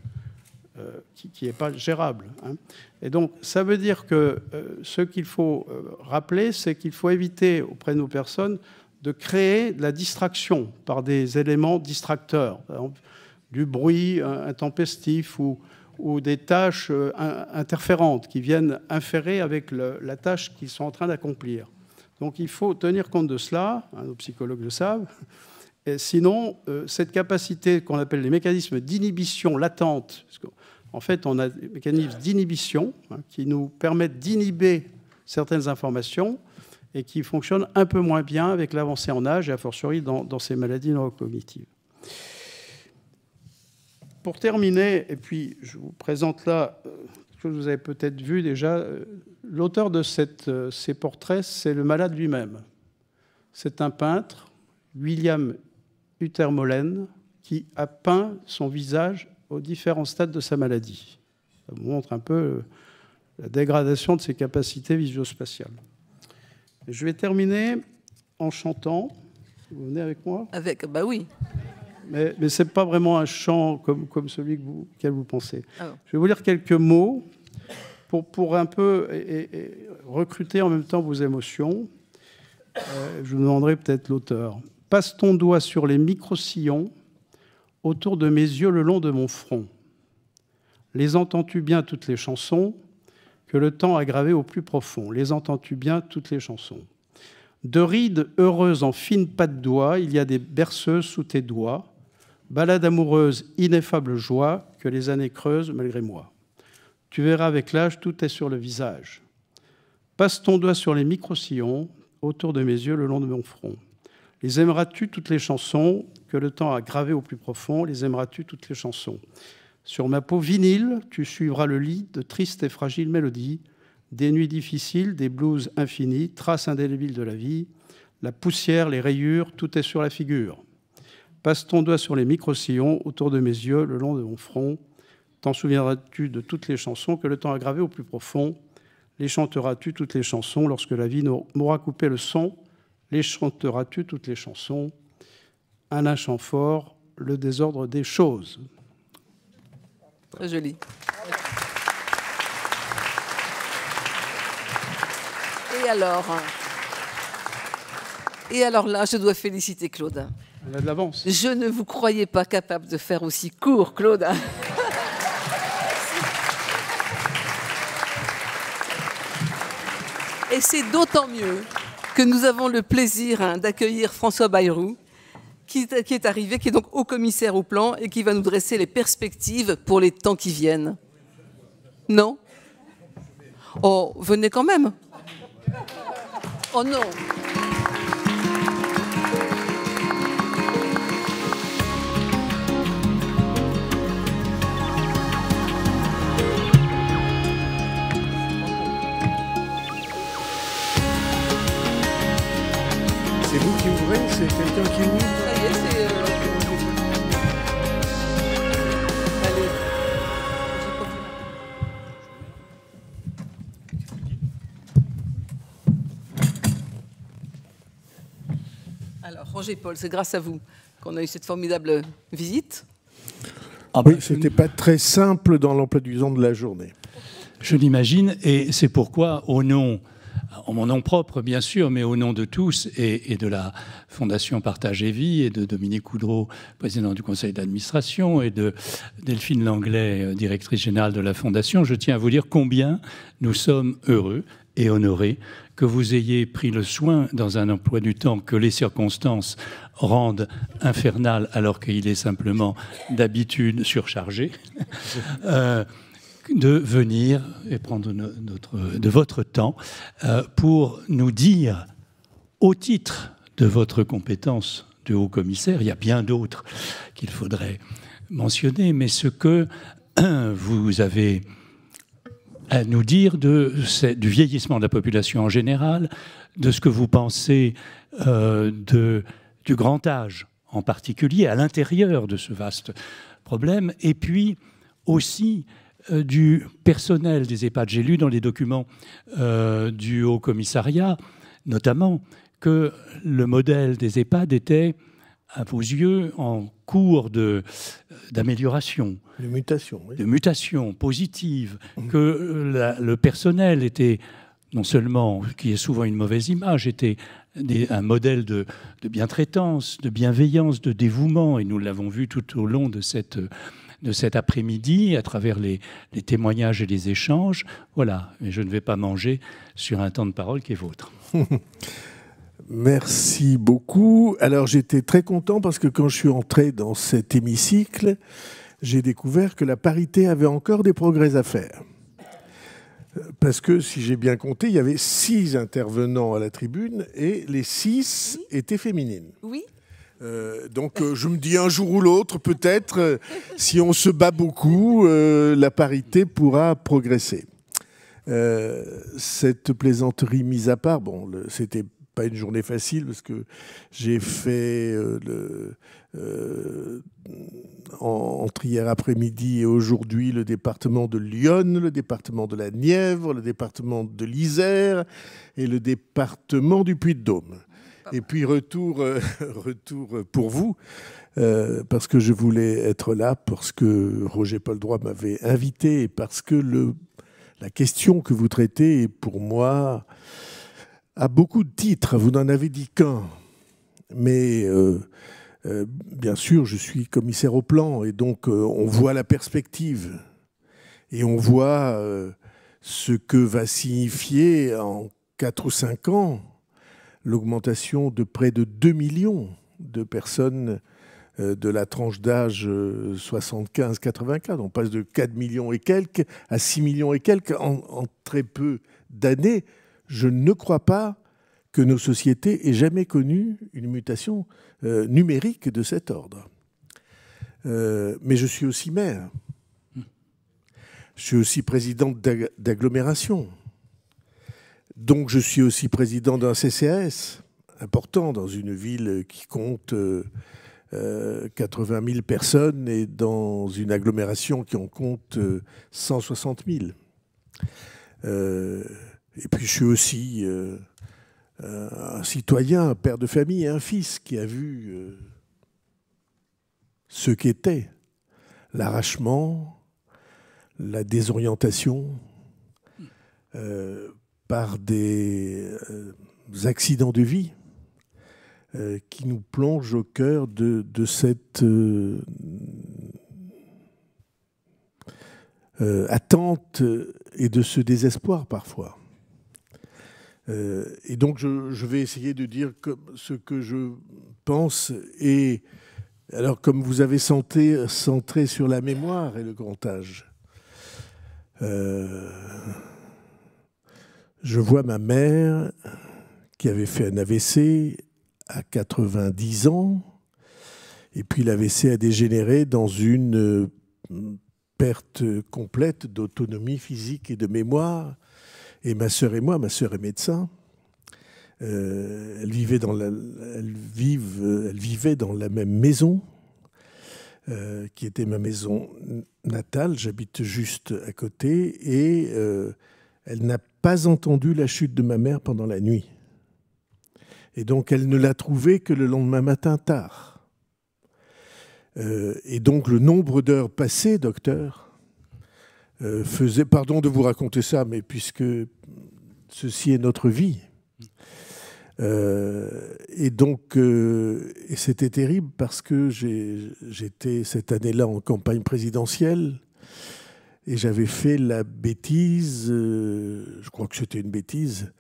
qui n'est pas gérable. Hein. Et donc, ça veut dire que ce qu'il faut rappeler, c'est qu'il faut éviter auprès de nos personnes de créer de la distraction par des éléments distracteurs, du bruit intempestif ou, des tâches interférentes qui viennent inférer avec la tâche qu'ils sont en train d'accomplir. Donc il faut tenir compte de cela, hein, nos psychologues le savent. Sinon, euh, cette capacité qu'on appelle les mécanismes d'inhibition latente, en fait, on a des mécanismes d'inhibition hein, qui nous permettent d'inhiber certaines informations et qui fonctionnent un peu moins bien avec l'avancée en âge et a fortiori dans, ces maladies neurocognitives. Pour terminer, et puis je vous présente là euh, que vous avez peut-être vu déjà, euh, l'auteur de euh, ces portraits, c'est le malade lui-même. C'est un peintre, William Uttermolen, qui a peint son visage aux différents stades de sa maladie. Ça vous montre un peu la dégradation de ses capacités visuospatiales. Je vais terminer en chantant. Vous venez avec moi Avec, bah oui. Mais, mais ce n'est pas vraiment un chant comme, comme celui que vous, auquel vous pensez. Ah je vais vous lire quelques mots pour, pour un peu recruter en même temps vos émotions. Euh, je vous demanderai peut-être l'auteur. Passe ton doigt sur les micro-sillons autour de mes yeux le long de mon front. Les entends-tu bien toutes les chansons? Que le temps a gravées au plus profond Les entends-tu bien toutes les chansons? De rides heureuses en fines pattes doigts, il y a des berceuses sous tes doigts balade amoureuse, ineffable joie que les années creusent malgré moi. Tu verras avec l'âge, tout est sur le visage. Passe ton doigt sur les micro-sillons autour de mes yeux le long de mon front. Les aimeras-tu toutes les chansons que le temps a gravées au plus profond? Les aimeras-tu toutes les chansons? Sur ma peau vinyle, tu suivras le lit de tristes et fragiles mélodies, des nuits difficiles, des blues infinis, traces indélébiles de la vie, la poussière, les rayures, tout est sur la figure. Passe ton doigt sur les micro-sillons autour de mes yeux, le long de mon front. T'en souviendras-tu de toutes les chansons que le temps a gravées au plus profond? Les chanteras-tu toutes les chansons lorsque la vie m'aura coupé le son? Les chanteras-tu toutes les chansons? Un chant fort, le désordre des choses. Très joli. Et alors Et alors là, je dois féliciter Claude. On a de l'avance. Je ne vous croyais pas capable de faire aussi court, Claude. <laughs> Et c'est d'autant mieux que nous avons le plaisir hein, d'accueillir François Bayrou, qui, est arrivé, qui est donc haut commissaire au plan et qui va nous dresser les perspectives pour les temps qui viennent. Non? Oh, venez quand même. Oh non. C'est quelqu'un qui ouvre. Ça y est, c'est. Euh... Alors, Roger Paul, c'est grâce à vous qu'on a eu cette formidable visite. Ah ben, c'était pas très simple dans l'emploi du temps de la journée. Je l'imagine, et c'est pourquoi, au nom en mon nom propre, bien sûr, mais au nom de tous et, de la Fondation Partage et Vie et de Dominique Coudreau, président du conseil d'administration, et de Delphine Langlais, directrice générale de la Fondation, je tiens à vous dire combien nous sommes heureux et honorés que vous ayez pris le soin, dans un emploi du temps que les circonstances rendent infernal alors qu'il est simplement d'habitude surchargé, <laughs> euh, de venir et prendre de votre temps euh, pour nous dire, au titre de votre compétence de haut commissaire, il y a bien d'autres qu'il faudrait mentionner, mais ce que <clears throat> vous avez à nous dire du vieillissement de la population en général, de ce que vous pensez euh, du grand âge en particulier à l'intérieur de ce vaste problème, et puis aussi du personnel des EHPAD. J'ai lu dans les documents euh, du Haut Commissariat, notamment, que le modèle des EHPAD était à vos yeux, en cours de, d'amélioration De mutation, oui. De mutation positive, que le personnel était non seulement, qui est souvent une mauvaise image, était un modèle de, de bientraitance, de bienveillance, de dévouement, et nous l'avons vu tout au long de cette de cet après-midi à travers les, les, témoignages et les échanges. Voilà, et je ne vais pas manger sur un temps de parole qui est vôtre. <laughs> Merci beaucoup. Alors j'étais très content parce que quand je suis entré dans cet hémicycle, j'ai découvert que la parité avait encore des progrès à faire. Parce que si j'ai bien compté, il y avait six intervenants à la tribune et les six étaient féminines. Oui. Euh, donc euh, je me dis un jour ou l'autre, peut-être, euh, si on se bat beaucoup, la parité pourra progresser. Cette plaisanterie mise à part, bon, c'était pas une journée facile parce que j'ai fait entre hier après-midi et aujourd'hui le département de Lyon, le département de la Nièvre, le département de l'Isère et le département du Puy-de-Dôme. Et puis retour, euh, <laughs> retour pour vous, euh, parce que je voulais être là, parce que Roger Paul Droit m'avait invité, et parce que le, la question que vous traitez est pour moi a beaucoup de titres. Vous n'en avez dit qu'un. Mais euh, bien sûr, je suis commissaire au plan, et donc on voit la perspective. Et on voit ce que va signifier en 4 ou 5 ans l'augmentation de près de 2 millions de personnes euh, de la tranche d'âge 75-84. On passe de 4 millions et quelques à 6 millions et quelques en, très peu d'années. Je ne crois pas que nos sociétés aient jamais connu une mutation euh, numérique de cet ordre. Euh, mais je suis aussi maire. Je suis aussi président d'ag- d'agglomération. Donc je suis aussi président d'un CCAS important dans une ville qui compte euh, euh, 80 000 personnes et dans une agglomération qui en compte euh, 160 000. Euh, et puis je suis aussi euh, un citoyen, un père de famille et un fils qui a vu euh, ce qu'était l'arrachement, la désorientation euh, par des euh, accidents de vie euh, qui nous plongent au cœur de, cette euh, attente et de ce désespoir parfois. Et donc je, vais essayer de dire ce que je pense et alors comme vous avez centré, centré sur la mémoire et le grand âge, je vois ma mère qui avait fait un AVC à 90 ans, et puis l'AVC a dégénéré dans une euh, perte complète d'autonomie physique et de mémoire. Et ma sœur et moi, ma sœur est médecin, euh, elle, vivait dans la, même maison, euh, qui était ma maison natale. J'habite juste à côté. Et elle n'a pas entendu la chute de ma mère pendant la nuit. Et donc, elle ne l'a trouvée que le lendemain matin tard. Euh, et donc, le nombre d'heures passées, docteur, euh, faisait, pardon de vous raconter ça, mais puisque ceci est notre vie. Euh, et donc, c'était terrible parce que j'étais cette année-là en campagne présidentielle et j'avais fait la bêtise, euh, je crois que c'était une bêtise,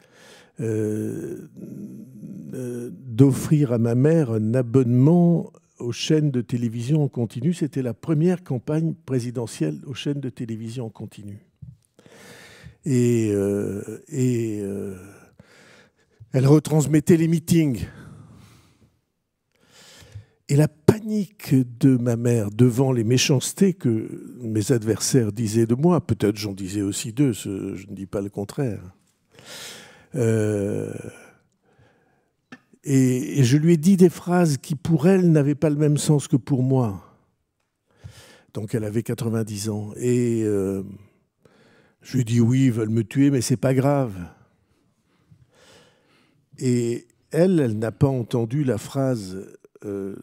euh, euh, d'offrir à ma mère un abonnement aux chaînes de télévision en continu. C'était la première campagne présidentielle aux chaînes de télévision en continu. Et, et elle retransmettait les meetings. Et la de ma mère devant les méchancetés que mes adversaires disaient de moi, peut-être j'en disais aussi d'eux, je ne dis pas le contraire. Euh, et, et je lui ai dit des phrases qui pour elle n'avaient pas le même sens que pour moi. Donc elle avait 90 ans. Et euh, je lui ai dit oui, ils veulent me tuer, mais c'est pas grave. Et elle, elle n'a pas entendu la phrase euh,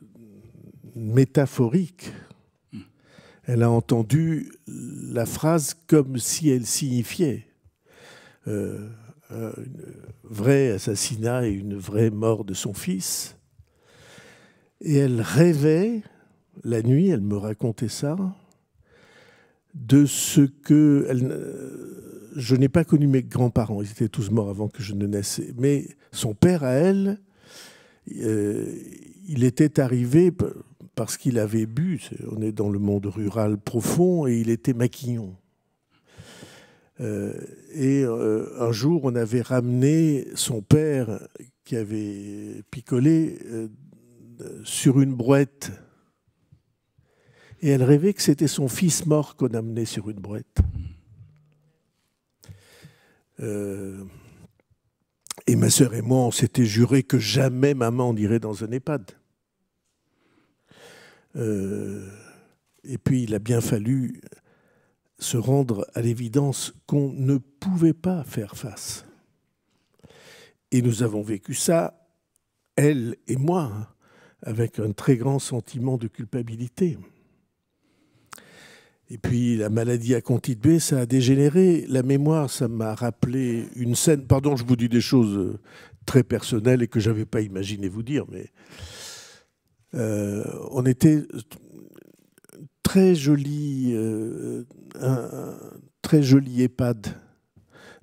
métaphorique. Elle a entendu la phrase comme si elle signifiait euh, un vrai assassinat et une vraie mort de son fils. Et elle rêvait, la nuit, elle me racontait ça, de ce que... Je n'ai pas connu mes grands-parents, ils étaient tous morts avant que je ne naisse. Mais son père, à elle, euh, il était arrivé parce qu'il avait bu, on est dans le monde rural profond, et il était maquillon. Euh, et euh, un jour, on avait ramené son père qui avait picolé sur une brouette. Et elle rêvait que c'était son fils mort qu'on amenait sur une brouette. Euh, et ma sœur et moi, on s'était juré que jamais maman n'irait dans un EHPAD. Euh, et puis il a bien fallu se rendre à l'évidence qu'on ne pouvait pas faire face. Et nous avons vécu ça, elle et moi, avec un très grand sentiment de culpabilité. Et puis la maladie à B, ça a dégénéré. La mémoire, ça m'a rappelé une scène. Pardon, je vous dis des choses euh, très personnelles et que je n'avais pas imaginé vous dire, mais euh, on était très joli, euh, très joli EHPAD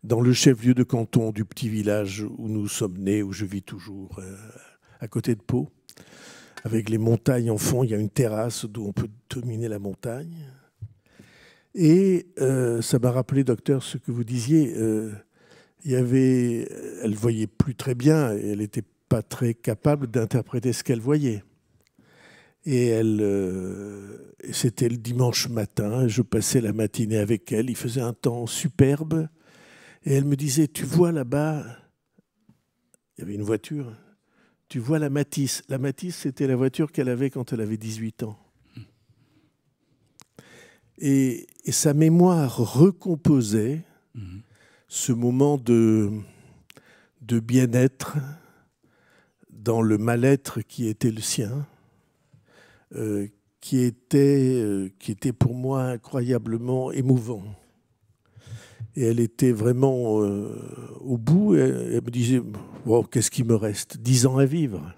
dans le chef-lieu de canton du petit village où nous sommes nés, où je vis toujours, à côté de Pau. Avec les montagnes en fond, il y a une terrasse d'où on peut dominer la montagne. Et euh, ça m'a rappelé, docteur, ce que vous disiez. Euh, il y avait, elle voyait plus très bien et elle n'était pas très capable d'interpréter ce qu'elle voyait. Et elle, euh, c'était le dimanche matin. Je passais la matinée avec elle. Il faisait un temps superbe. Et elle me disait, tu vois là-bas, il y avait une voiture. Tu vois la Matisse. La Matisse, c'était la voiture qu'elle avait quand elle avait 18 ans. Et, sa mémoire recomposait ce moment de, de bien-être dans le mal-être qui était le sien, euh, qui, était, euh, qui était pour moi incroyablement émouvant. Et elle était vraiment euh, au bout. elle, me disait Qu'est-ce qui me reste? Dix ans à vivre.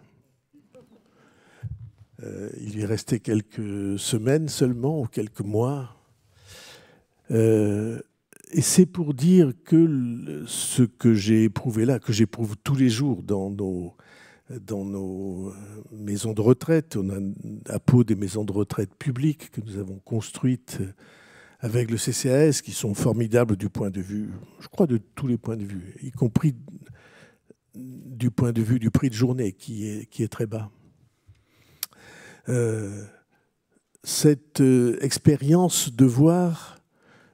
Il lui restait quelques semaines seulement, ou quelques mois. Et c'est pour dire que ce que j'ai éprouvé là, que j'éprouve tous les jours dans nos, dans nos maisons de retraite, on a à Pau des maisons de retraite publiques que nous avons construites avec le CCAS, qui sont formidables du point de vue, je crois, de tous les points de vue, y compris du point de vue du prix de journée, qui est, très bas. Euh, cette euh, expérience de voir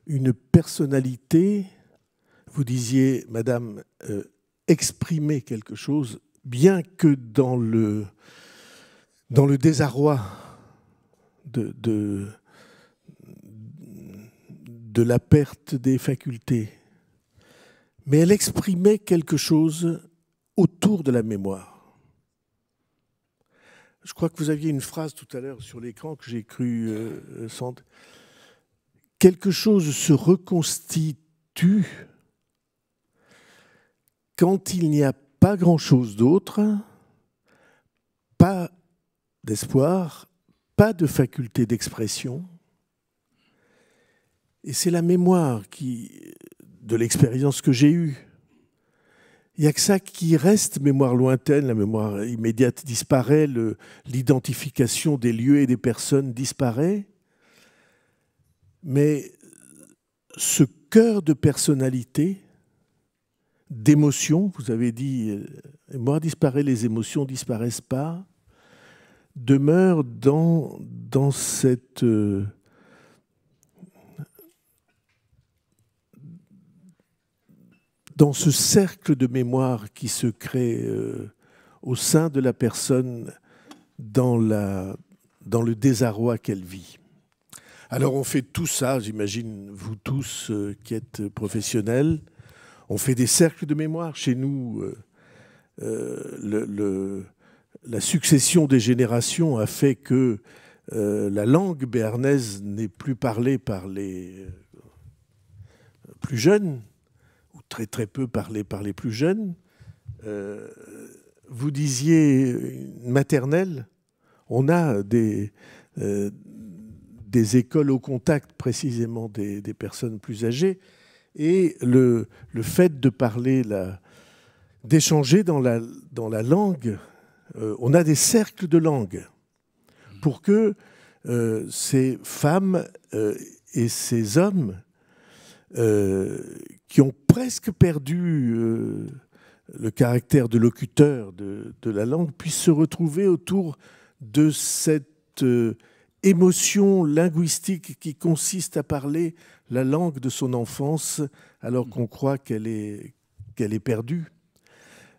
une personnalité, vous disiez, Madame, euh, exprimer quelque chose, bien que dans le, désarroi de, la perte des facultés. Mais elle exprimait quelque chose autour de la mémoire. Je crois que vous aviez une phrase tout à l'heure sur l'écran que j'ai cru euh, euh Quelque chose se reconstitue quand il n'y a pas grand-chose d'autre, pas d'espoir, pas de faculté d'expression. Et c'est la mémoire qui, de l'expérience que j'ai eue, il n'y a que ça qui reste, mémoire lointaine, la mémoire immédiate disparaît, l'identification des lieux et des personnes disparaît. Mais ce cœur de personnalité, d'émotion, vous avez dit, euh, mémoire disparaît, les émotions disparaissent pas, demeure dans, dans cette... Euh, dans ce cercle de mémoire qui se crée euh, au sein de la personne dans, la, dans le désarroi qu'elle vit. Alors on fait tout ça, j'imagine, vous tous qui êtes professionnels, on fait des cercles de mémoire. Chez nous, euh, le, la succession des générations a fait que euh, la langue béarnaise n'est plus parlée par les plus jeunes, ou très peu parlée par les plus jeunes. vous disiez maternelle, on a des écoles au contact précisément des, personnes plus âgées. Et le, fait de parler, d'échanger dans la, dans la langue, euh, on a des cercles de langue pour que euh, ces femmes euh, et ces hommes qui ont presque perdu le caractère de locuteur de, de, la langue puissent se retrouver autour de cette émotion linguistique qui consiste à parler la langue de son enfance alors qu'on croit qu'elle est, qu'elle est perdue,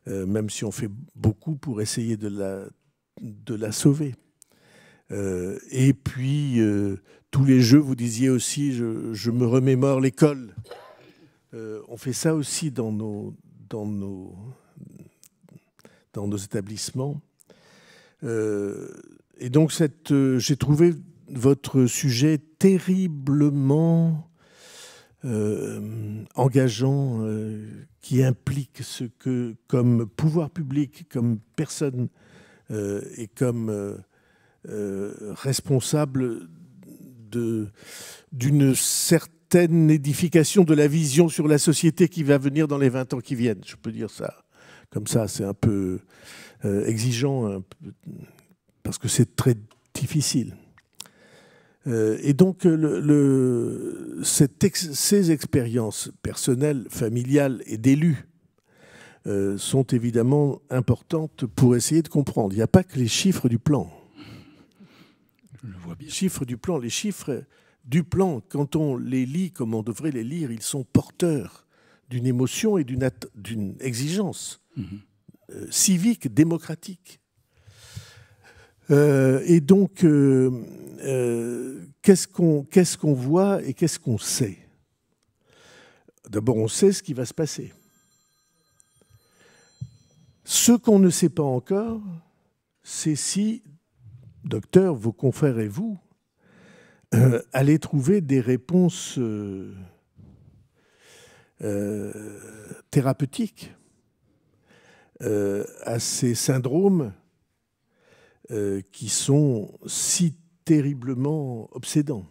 euh, même si on fait beaucoup pour essayer de la, de la sauver. Euh, et puis, euh, tous les jeux, vous disiez aussi, je, je me remémore l'école. on fait ça aussi dans nos, dans nos, dans nos établissements. Et donc, j'ai trouvé votre sujet terriblement euh, engageant, euh, qui implique ce que, comme pouvoir public, comme personne et comme responsable d'une certaine édification de la vision sur la société qui va venir dans les 20 ans qui viennent. Je peux dire ça comme ça, c'est un peu exigeant, parce que c'est très difficile. Euh, et donc, le, ces expériences personnelles, familiales et d'élus euh, sont évidemment importantes pour essayer de comprendre. Il n'y a pas que les chiffres du plan. Les chiffres du plan, les chiffres du plan, quand on les lit comme on devrait les lire, ils sont porteurs d'une émotion et d'une exigence mhm. euh, civique, démocratique. Euh, et donc, euh, euh, qu'est-ce qu'on voit et qu'est-ce qu'on sait? D'abord, on sait ce qui va se passer. Ce qu'on ne sait pas encore, c'est si, docteur, vos confrères et vous, allez trouver des réponses thérapeutiques à ces syndromes euh, qui sont si terriblement obsédants.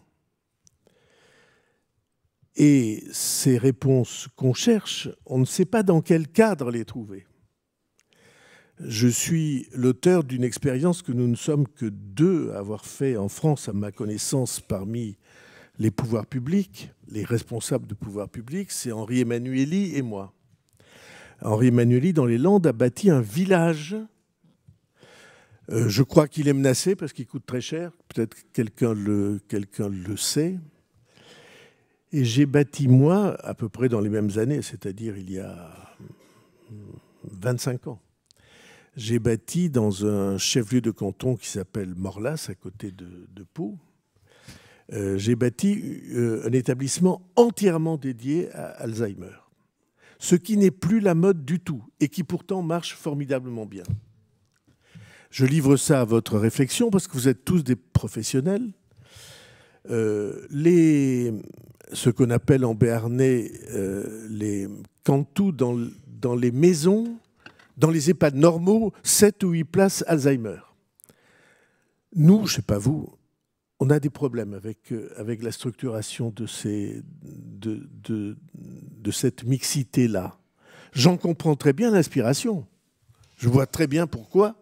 Et ces réponses qu'on cherche, on ne sait pas dans quel cadre les trouver. Je suis l'auteur d'une expérience que nous ne sommes que deux à avoir fait en France, à ma connaissance, parmi les pouvoirs publics, les responsables de pouvoirs publics, c'est Henri Emmanueli et moi. Henri Emmanueli, dans les Landes, a bâti un village euh, je crois qu'il est menacé parce qu'il coûte très cher. Peut-être quelqu'un le, quelqu'un le sait. Et j'ai bâti, moi, à peu près dans les mêmes années, c'est-à-dire il y a 25 ans, j'ai bâti dans un chef-lieu de canton qui s'appelle Morlas, à côté de, Pau. Euh, j'ai bâti euh, un établissement entièrement dédié à Alzheimer. Ce qui n'est plus la mode du tout et qui pourtant marche formidablement bien. Je livre ça à votre réflexion parce que vous êtes tous des professionnels. Euh, ce qu'on appelle en béarnais euh, les cantous dans, les maisons, dans les EHPAD normaux, 7 ou 8 places Alzheimer. Nous, je ne sais pas vous, on a des problèmes avec, euh, la structuration de cette mixité-là. J'en comprends très bien l'inspiration. Je vois très bien pourquoi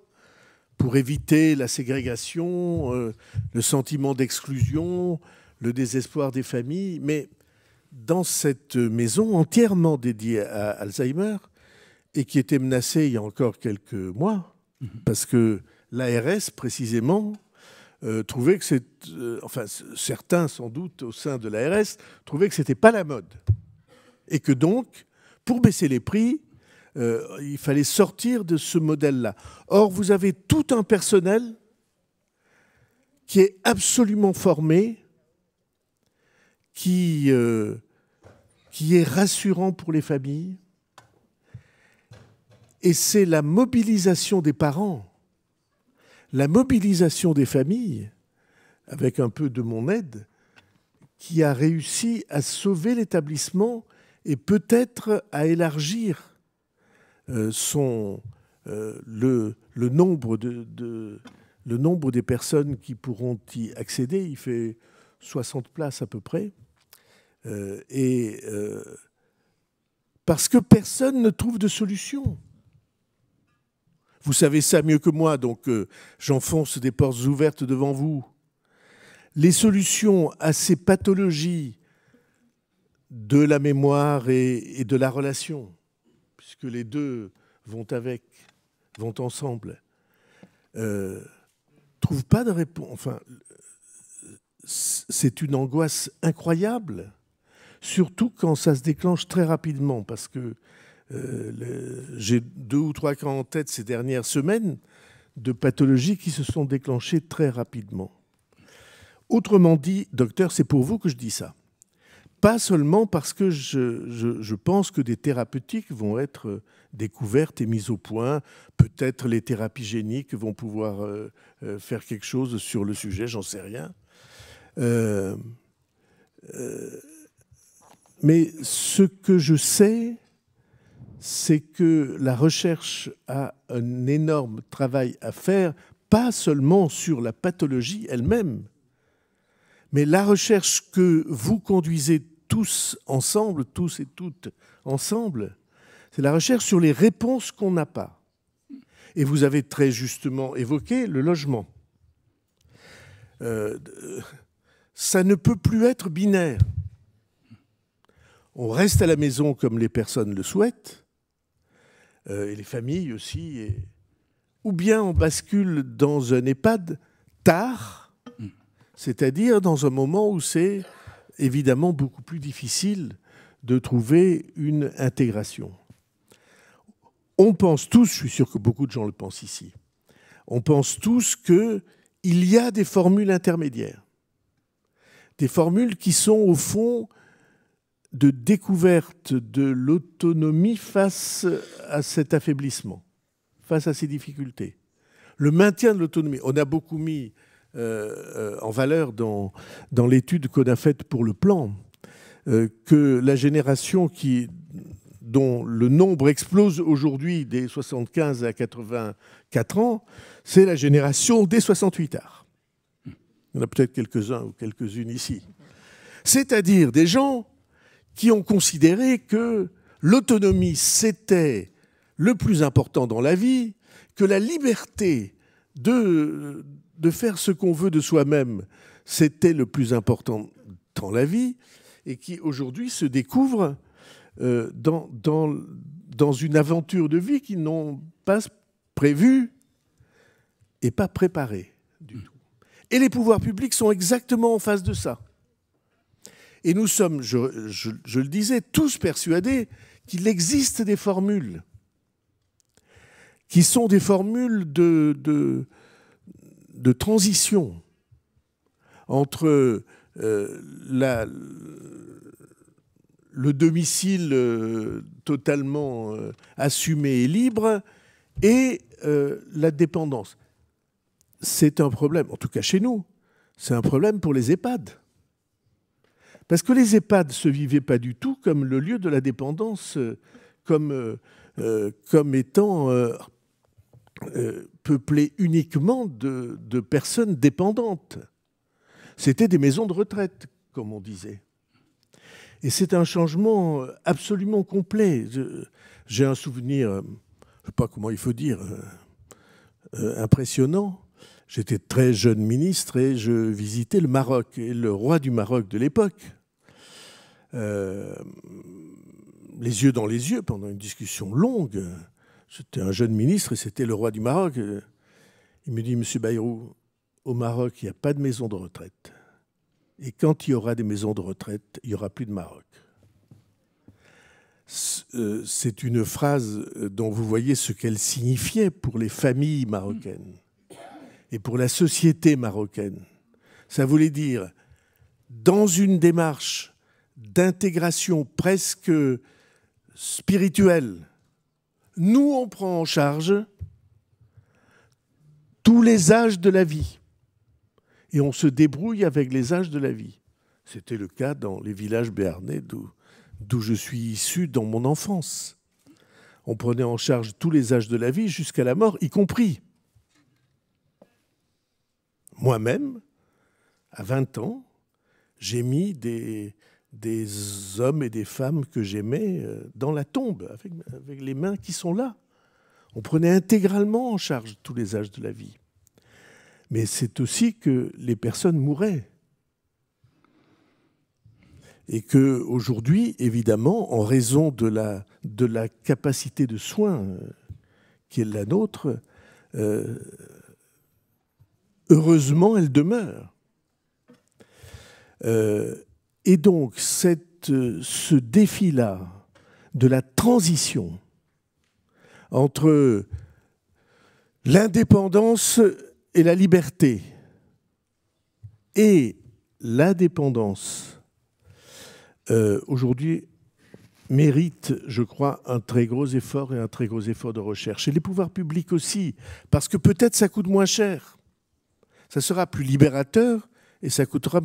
pour éviter la ségrégation, euh, le sentiment d'exclusion, le désespoir des familles. Mais dans cette maison entièrement dédiée à Alzheimer, et qui était menacée il y a encore quelques mois, mhm. parce que l'ARS, précisément, euh, trouvait que c'est. Euh, enfin, certains, sans doute, au sein de l'ARS, trouvaient que ce n'était pas la mode. Et que donc, pour baisser les prix, euh, il fallait sortir de ce modèle-là. Or, vous avez tout un personnel qui est absolument formé, qui, euh, qui est rassurant pour les familles. Et c'est la mobilisation des parents la mobilisation des familles, avec un peu de mon aide, qui a réussi à sauver l'établissement et peut-être à élargir euh, son, euh, le nombre des personnes qui pourront y accéder. Il fait 60 places à peu près. Euh, et parce que personne ne trouve de solution. Vous savez ça mieux que moi, donc j'enfonce des portes ouvertes devant vous les solutions à ces pathologies de la mémoire et, de la relation, puisque les deux vont avec, vont ensemble, euh, trouvent pas de réponse. Enfin, c'est une angoisse incroyable, surtout quand ça se déclenche très rapidement, parce que euh, j'ai deux ou trois cas en tête ces dernières semaines de pathologies qui se sont déclenchées très rapidement. Autrement dit, docteur, c'est pour vous que je dis ça. Pas seulement parce que je, pense que des thérapeutiques vont être découvertes et mises au point. Peut-être les thérapies géniques vont pouvoir euh, euh, faire quelque chose sur le sujet, j'en sais rien. Euh, mais ce que je sais, c'est que la recherche a un énorme travail à faire, pas seulement sur la pathologie elle-même, mais la recherche que vous conduisez tous ensemble, tous et toutes ensemble, c'est la recherche sur les réponses qu'on n'a pas. Et vous avez très justement évoqué le logement. Euh, ça ne peut plus être binaire. On reste à la maison comme les personnes le souhaitent, euh, et les familles aussi, ou bien on bascule dans un EHPAD tard, c'est-à-dire dans un moment où c'est évidemment beaucoup plus difficile de trouver une intégration. On pense tous, je suis sûr que beaucoup de gens le pensent ici, on pense tous qu'il y a des formules intermédiaires, des formules qui sont au fond de découverte de l'autonomie face à cet affaiblissement, face à ces difficultés. Le maintien de l'autonomie. On a beaucoup mis en valeur dans, l'étude qu'on a faite pour le plan, euh, que la génération dont le nombre explose aujourd'hui des 75 à 84 ans, c'est la génération des 68 arts. Il y en a peut-être quelques-uns ou quelques-unes ici. C'est-à-dire des gens qui ont considéré que l'autonomie, c'était le plus important dans la vie, que la liberté de, de faire ce qu'on veut de soi-même, c'était le plus important dans la vie, et qui aujourd'hui se découvrent euh, dans, dans, dans une aventure de vie qu'ils n'ont pas prévue et pas préparée du tout. Et les pouvoirs publics sont exactement en face de ça. Et nous sommes, je, je, le disais, tous persuadés qu'il existe des formules qui sont des formules de, de, de transition entre euh, le domicile euh, totalement euh, assumé et libre et la dépendance. C'est un problème, en tout cas chez nous, c'est un problème pour les EHPAD. Parce que les EHPAD ne se vivaient pas du tout comme le lieu de la dépendance, comme étant euh, peuplé uniquement de, personnes dépendantes. C'était des maisons de retraite, comme on disait. Et c'est un changement absolument complet. J'ai un souvenir, je ne sais pas comment il faut dire, euh, euh, impressionnant. J'étais très jeune ministre et je visitais le Maroc. Et le roi du Maroc de l'époque, les yeux dans les yeux, pendant une discussion longue, J'étais un jeune ministre et c'était le roi du Maroc. Il me dit, Monsieur Bayrou, au Maroc, il n'y a pas de maison de retraite. Et quand il y aura des maisons de retraite, il n'y aura plus de Maroc. Euh, c'est une phrase dont vous voyez ce qu'elle signifiait pour les familles marocaines et pour la société marocaine. Ça voulait dire, dans une démarche d'intégration presque spirituelle, nous, on prend en charge tous les âges de la vie. Et on se débrouille avec les âges de la vie. C'était le cas dans les villages béarnais d'où je suis issu dans mon enfance. On prenait en charge tous les âges de la vie jusqu'à la mort, y compris. Moi-même, à 20 ans, j'ai mis des, des hommes et des femmes que j'aimais euh, dans la tombe, avec, les mains qui sont là. On prenait intégralement en charge tous les âges de la vie. Mais c'est aussi que les personnes mouraient. Et que aujourd'hui, évidemment, en raison de la, capacité de soins euh, qui est la nôtre, euh, heureusement, elle demeure. Et donc, cette, ce défi-là de la transition entre l'indépendance et la liberté et l'indépendance, euh, aujourd'hui, mérite, je crois, un très gros effort et un très gros effort de recherche. Et les pouvoirs publics aussi, parce que peut-être ça coûte moins cher. Ça sera plus libérateur et ça coûtera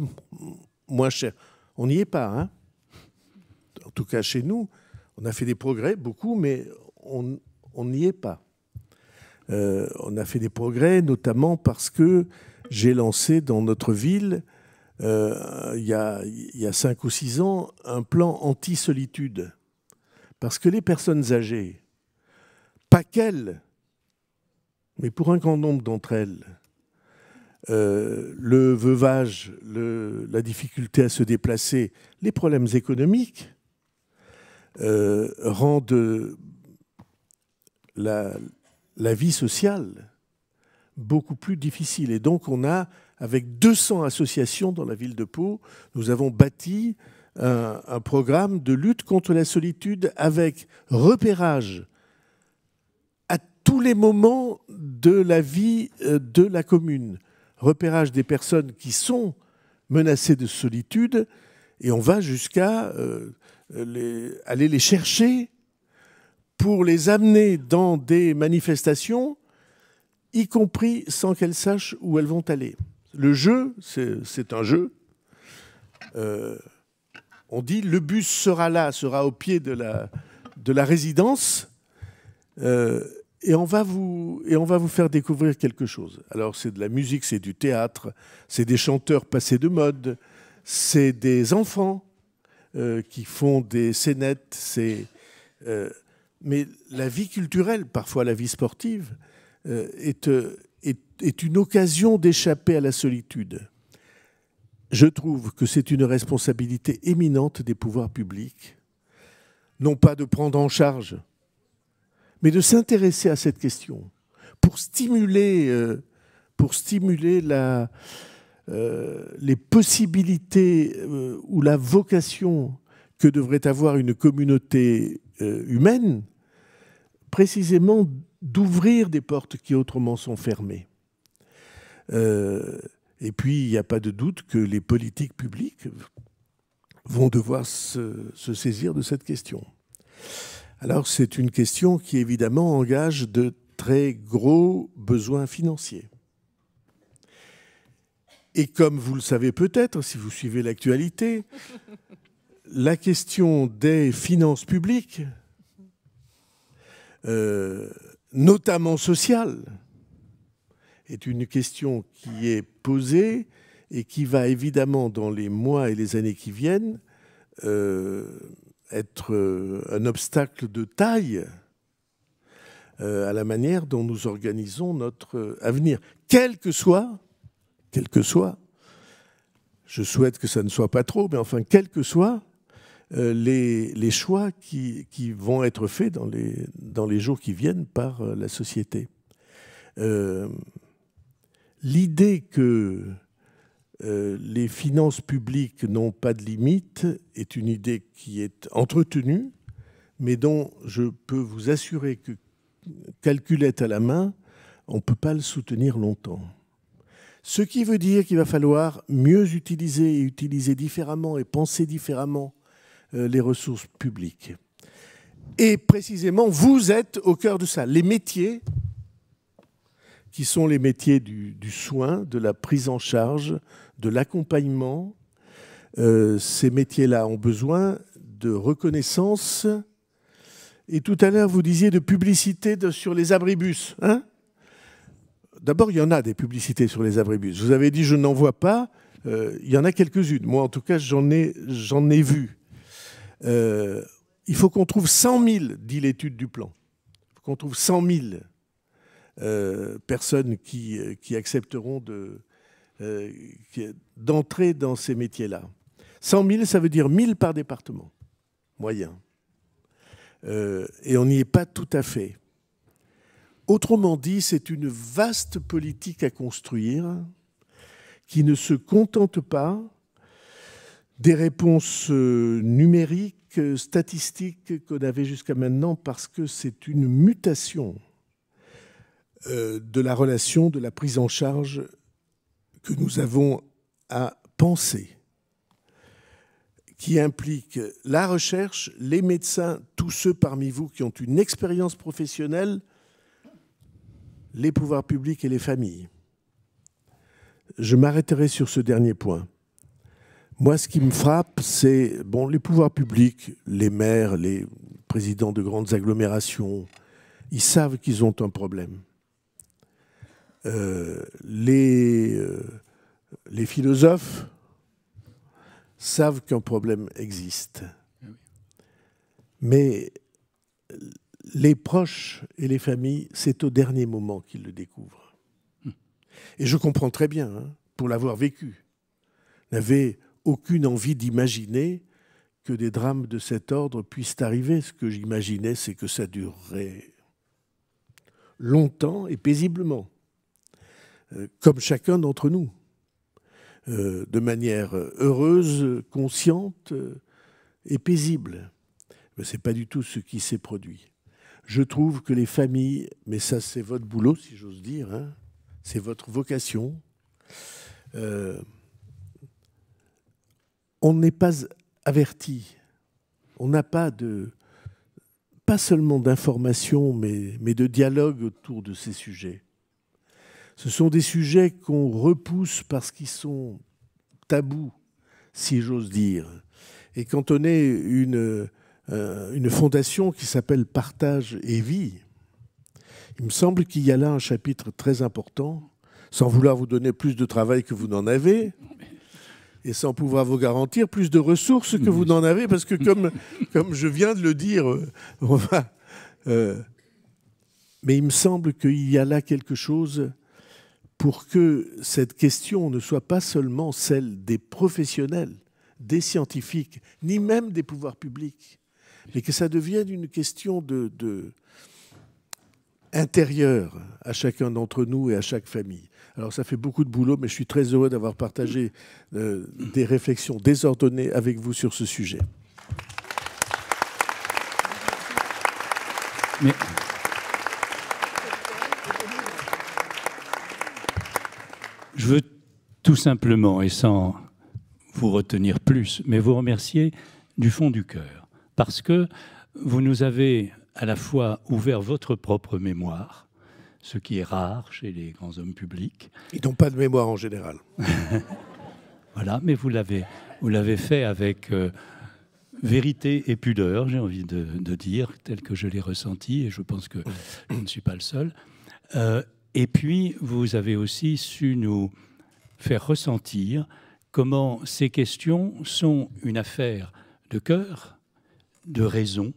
moins cher. On n'y est pas, hein En tout cas, chez nous, on a fait des progrès, beaucoup, mais on n'y est pas. Euh, on a fait des progrès, notamment parce que j'ai lancé dans notre ville, euh, il, y a, il y a cinq ou six ans, un plan anti-solitude. Parce que les personnes âgées, pas qu'elles, mais pour un grand nombre d'entre elles, euh, le veuvage, la difficulté à se déplacer, les problèmes économiques rendent la, la vie sociale beaucoup plus difficile. Et donc on a, avec 200 associations dans la ville de Pau, nous avons bâti un, programme de lutte contre la solitude avec repérage à tous les moments de la vie euh, de la commune. Repérage des personnes qui sont menacées de solitude et on va jusqu'à euh, aller les chercher pour les amener dans des manifestations, y compris sans qu'elles sachent où elles vont aller. Le jeu, c'est un jeu. Euh, on dit le bus sera là, sera au pied de la, de la résidence, euh, et, on va vous, et on va vous faire découvrir quelque chose. Alors c'est de la musique, c'est du théâtre, c'est des chanteurs passés de mode, c'est des enfants euh, qui font des scénettes, c'est mais la vie culturelle, parfois la vie sportive, euh, euh, est, une occasion d'échapper à la solitude. Je trouve que c'est une responsabilité éminente des pouvoirs publics, non pas de prendre en charge, mais de s'intéresser à cette question pour stimuler, euh, pour stimuler la, les possibilités ou la vocation que devrait avoir une communauté humaine précisément d'ouvrir des portes qui autrement sont fermées. Euh, et puis, il n'y a pas de doute que les politiques publiques vont devoir se, saisir de cette question. Alors, c'est une question qui, évidemment, engage de très gros besoins financiers. Et comme vous le savez peut-être, si vous suivez l'actualité, <laughs> la question des finances publiques euh, notamment sociale, est une question qui est posée et qui va évidemment, dans les mois et les années qui viennent, euh, être euh, un obstacle de taille à la manière dont nous organisons notre avenir, quel que soit, quel que soit, je souhaite que ça ne soit pas trop, mais enfin, quel que soit euh, les, choix qui, vont être faits dans les, dans les jours qui viennent par euh, la société. Euh, l'idée que les finances publiques n'ont pas de limite est une idée qui est entretenue, mais dont je peux vous assurer que calculette à la main, on ne peut pas le soutenir longtemps. Ce qui veut dire qu'il va falloir mieux utiliser et utiliser différemment et penser différemment euh, les ressources publiques. Et précisément, vous êtes au cœur de ça. Les métiers qui sont les métiers du, soin, de la prise en charge, de l'accompagnement. Euh, ces métiers-là ont besoin de reconnaissance. Et tout à l'heure, vous disiez de publicité sur les abribus. Hein? D'abord, il y en a des publicités sur les abribus. Vous avez dit je n'en vois pas. Euh, il y en a quelques-unes. Moi, en tout cas, j'en ai, vu. Euh, il faut qu'on trouve 100 000, dit l'étude du plan. Il faut qu'on trouve 100 000 euh, personnes qui accepteront de, d'entrer dans ces métiers-là. 100 000, ça veut dire 1000 par département, moyen. et on n'y est pas tout à fait. Autrement dit, c'est une vaste politique à construire qui ne se contente pas des réponses euh, numériques, statistiques qu'on avait jusqu'à maintenant, parce que c'est une mutation euh, de la relation, de la prise en charge que nous avons à penser, qui implique la recherche, les médecins, tous ceux parmi vous qui ont une expérience professionnelle, les pouvoirs publics et les familles. Je m'arrêterai sur ce dernier point. Moi, ce qui me frappe, c'est bon, les pouvoirs publics, les maires, les présidents de grandes agglomérations, ils savent qu'ils ont un problème. Euh, les, euh, les philosophes savent qu'un problème existe. Mais les proches et les familles, c'est au dernier moment qu'ils le découvrent. Et je comprends très bien, hein, pour l'avoir vécu. N'avais aucune envie d'imaginer que des drames de cet ordre puissent arriver. Ce que j'imaginais, c'est que ça durerait longtemps et paisiblement, comme chacun d'entre nous, euh, de manière heureuse, consciente euh, et paisible. Mais ce n'est pas du tout ce qui s'est produit. Je trouve que les familles, mais ça c'est votre boulot si j'ose dire, hein, c'est votre vocation, euh, on n'est pas averti, on n'a pas de, pas seulement d'information, mais, mais de dialogue autour de ces sujets. Ce sont des sujets qu'on repousse parce qu'ils sont tabous, si j'ose dire. Et quand on est une euh, une fondation qui s'appelle Partage et Vie. Il me semble qu'il y a là un chapitre très important, sans vouloir vous donner plus de travail que vous n'en avez, et sans pouvoir vous garantir plus de ressources que vous n'en avez, parce que comme, comme je viens de le dire, euh, on va, euh, mais il me semble qu'il y a là quelque chose pour que cette question ne soit pas seulement celle des professionnels, des scientifiques, ni même des pouvoirs publics, mais que ça devienne une question de, intérieure à chacun d'entre nous et à chaque famille. Alors ça fait beaucoup de boulot, mais je suis très heureux d'avoir partagé euh, des réflexions désordonnées avec vous sur ce sujet. Je veux tout simplement, et sans vous retenir plus, mais vous remercier du fond du cœur parce que vous nous avez à la fois ouvert votre propre mémoire, ce qui est rare chez les grands hommes publics. Ils n'ont pas de mémoire en général. <laughs> voilà, mais vous l'avez, vous l'avez fait avec euh, vérité et pudeur, j'ai envie de, dire, tel que je l'ai ressenti, et je pense que je ne suis pas le seul. Euh, et puis, vous avez aussi su nous faire ressentir comment ces questions sont une affaire de cœur, de raison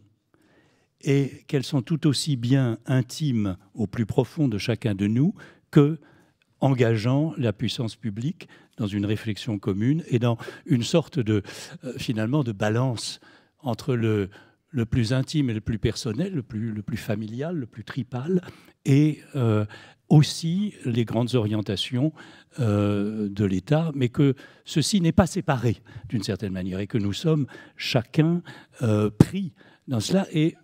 et qu'elles sont tout aussi bien intimes au plus profond de chacun de nous que engageant la puissance publique dans une réflexion commune et dans une sorte de euh, finalement de balance entre le, le plus intime et le plus personnel, le plus, le plus familial, le plus tripal, et euh, aussi les grandes orientations euh, de l'État, mais que ceci n'est pas séparé d'une certaine manière et que nous sommes chacun euh, pris dans cela. Et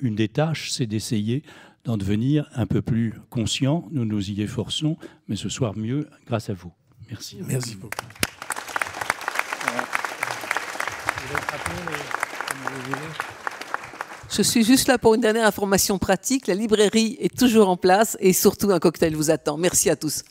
une des tâches, c'est d'essayer d'en devenir un peu plus conscient. Nous nous y efforçons, mais ce soir mieux grâce à vous. Merci. Merci beaucoup. Je suis juste là pour une dernière information pratique. La librairie est toujours en place et surtout un cocktail vous attend. Merci à tous.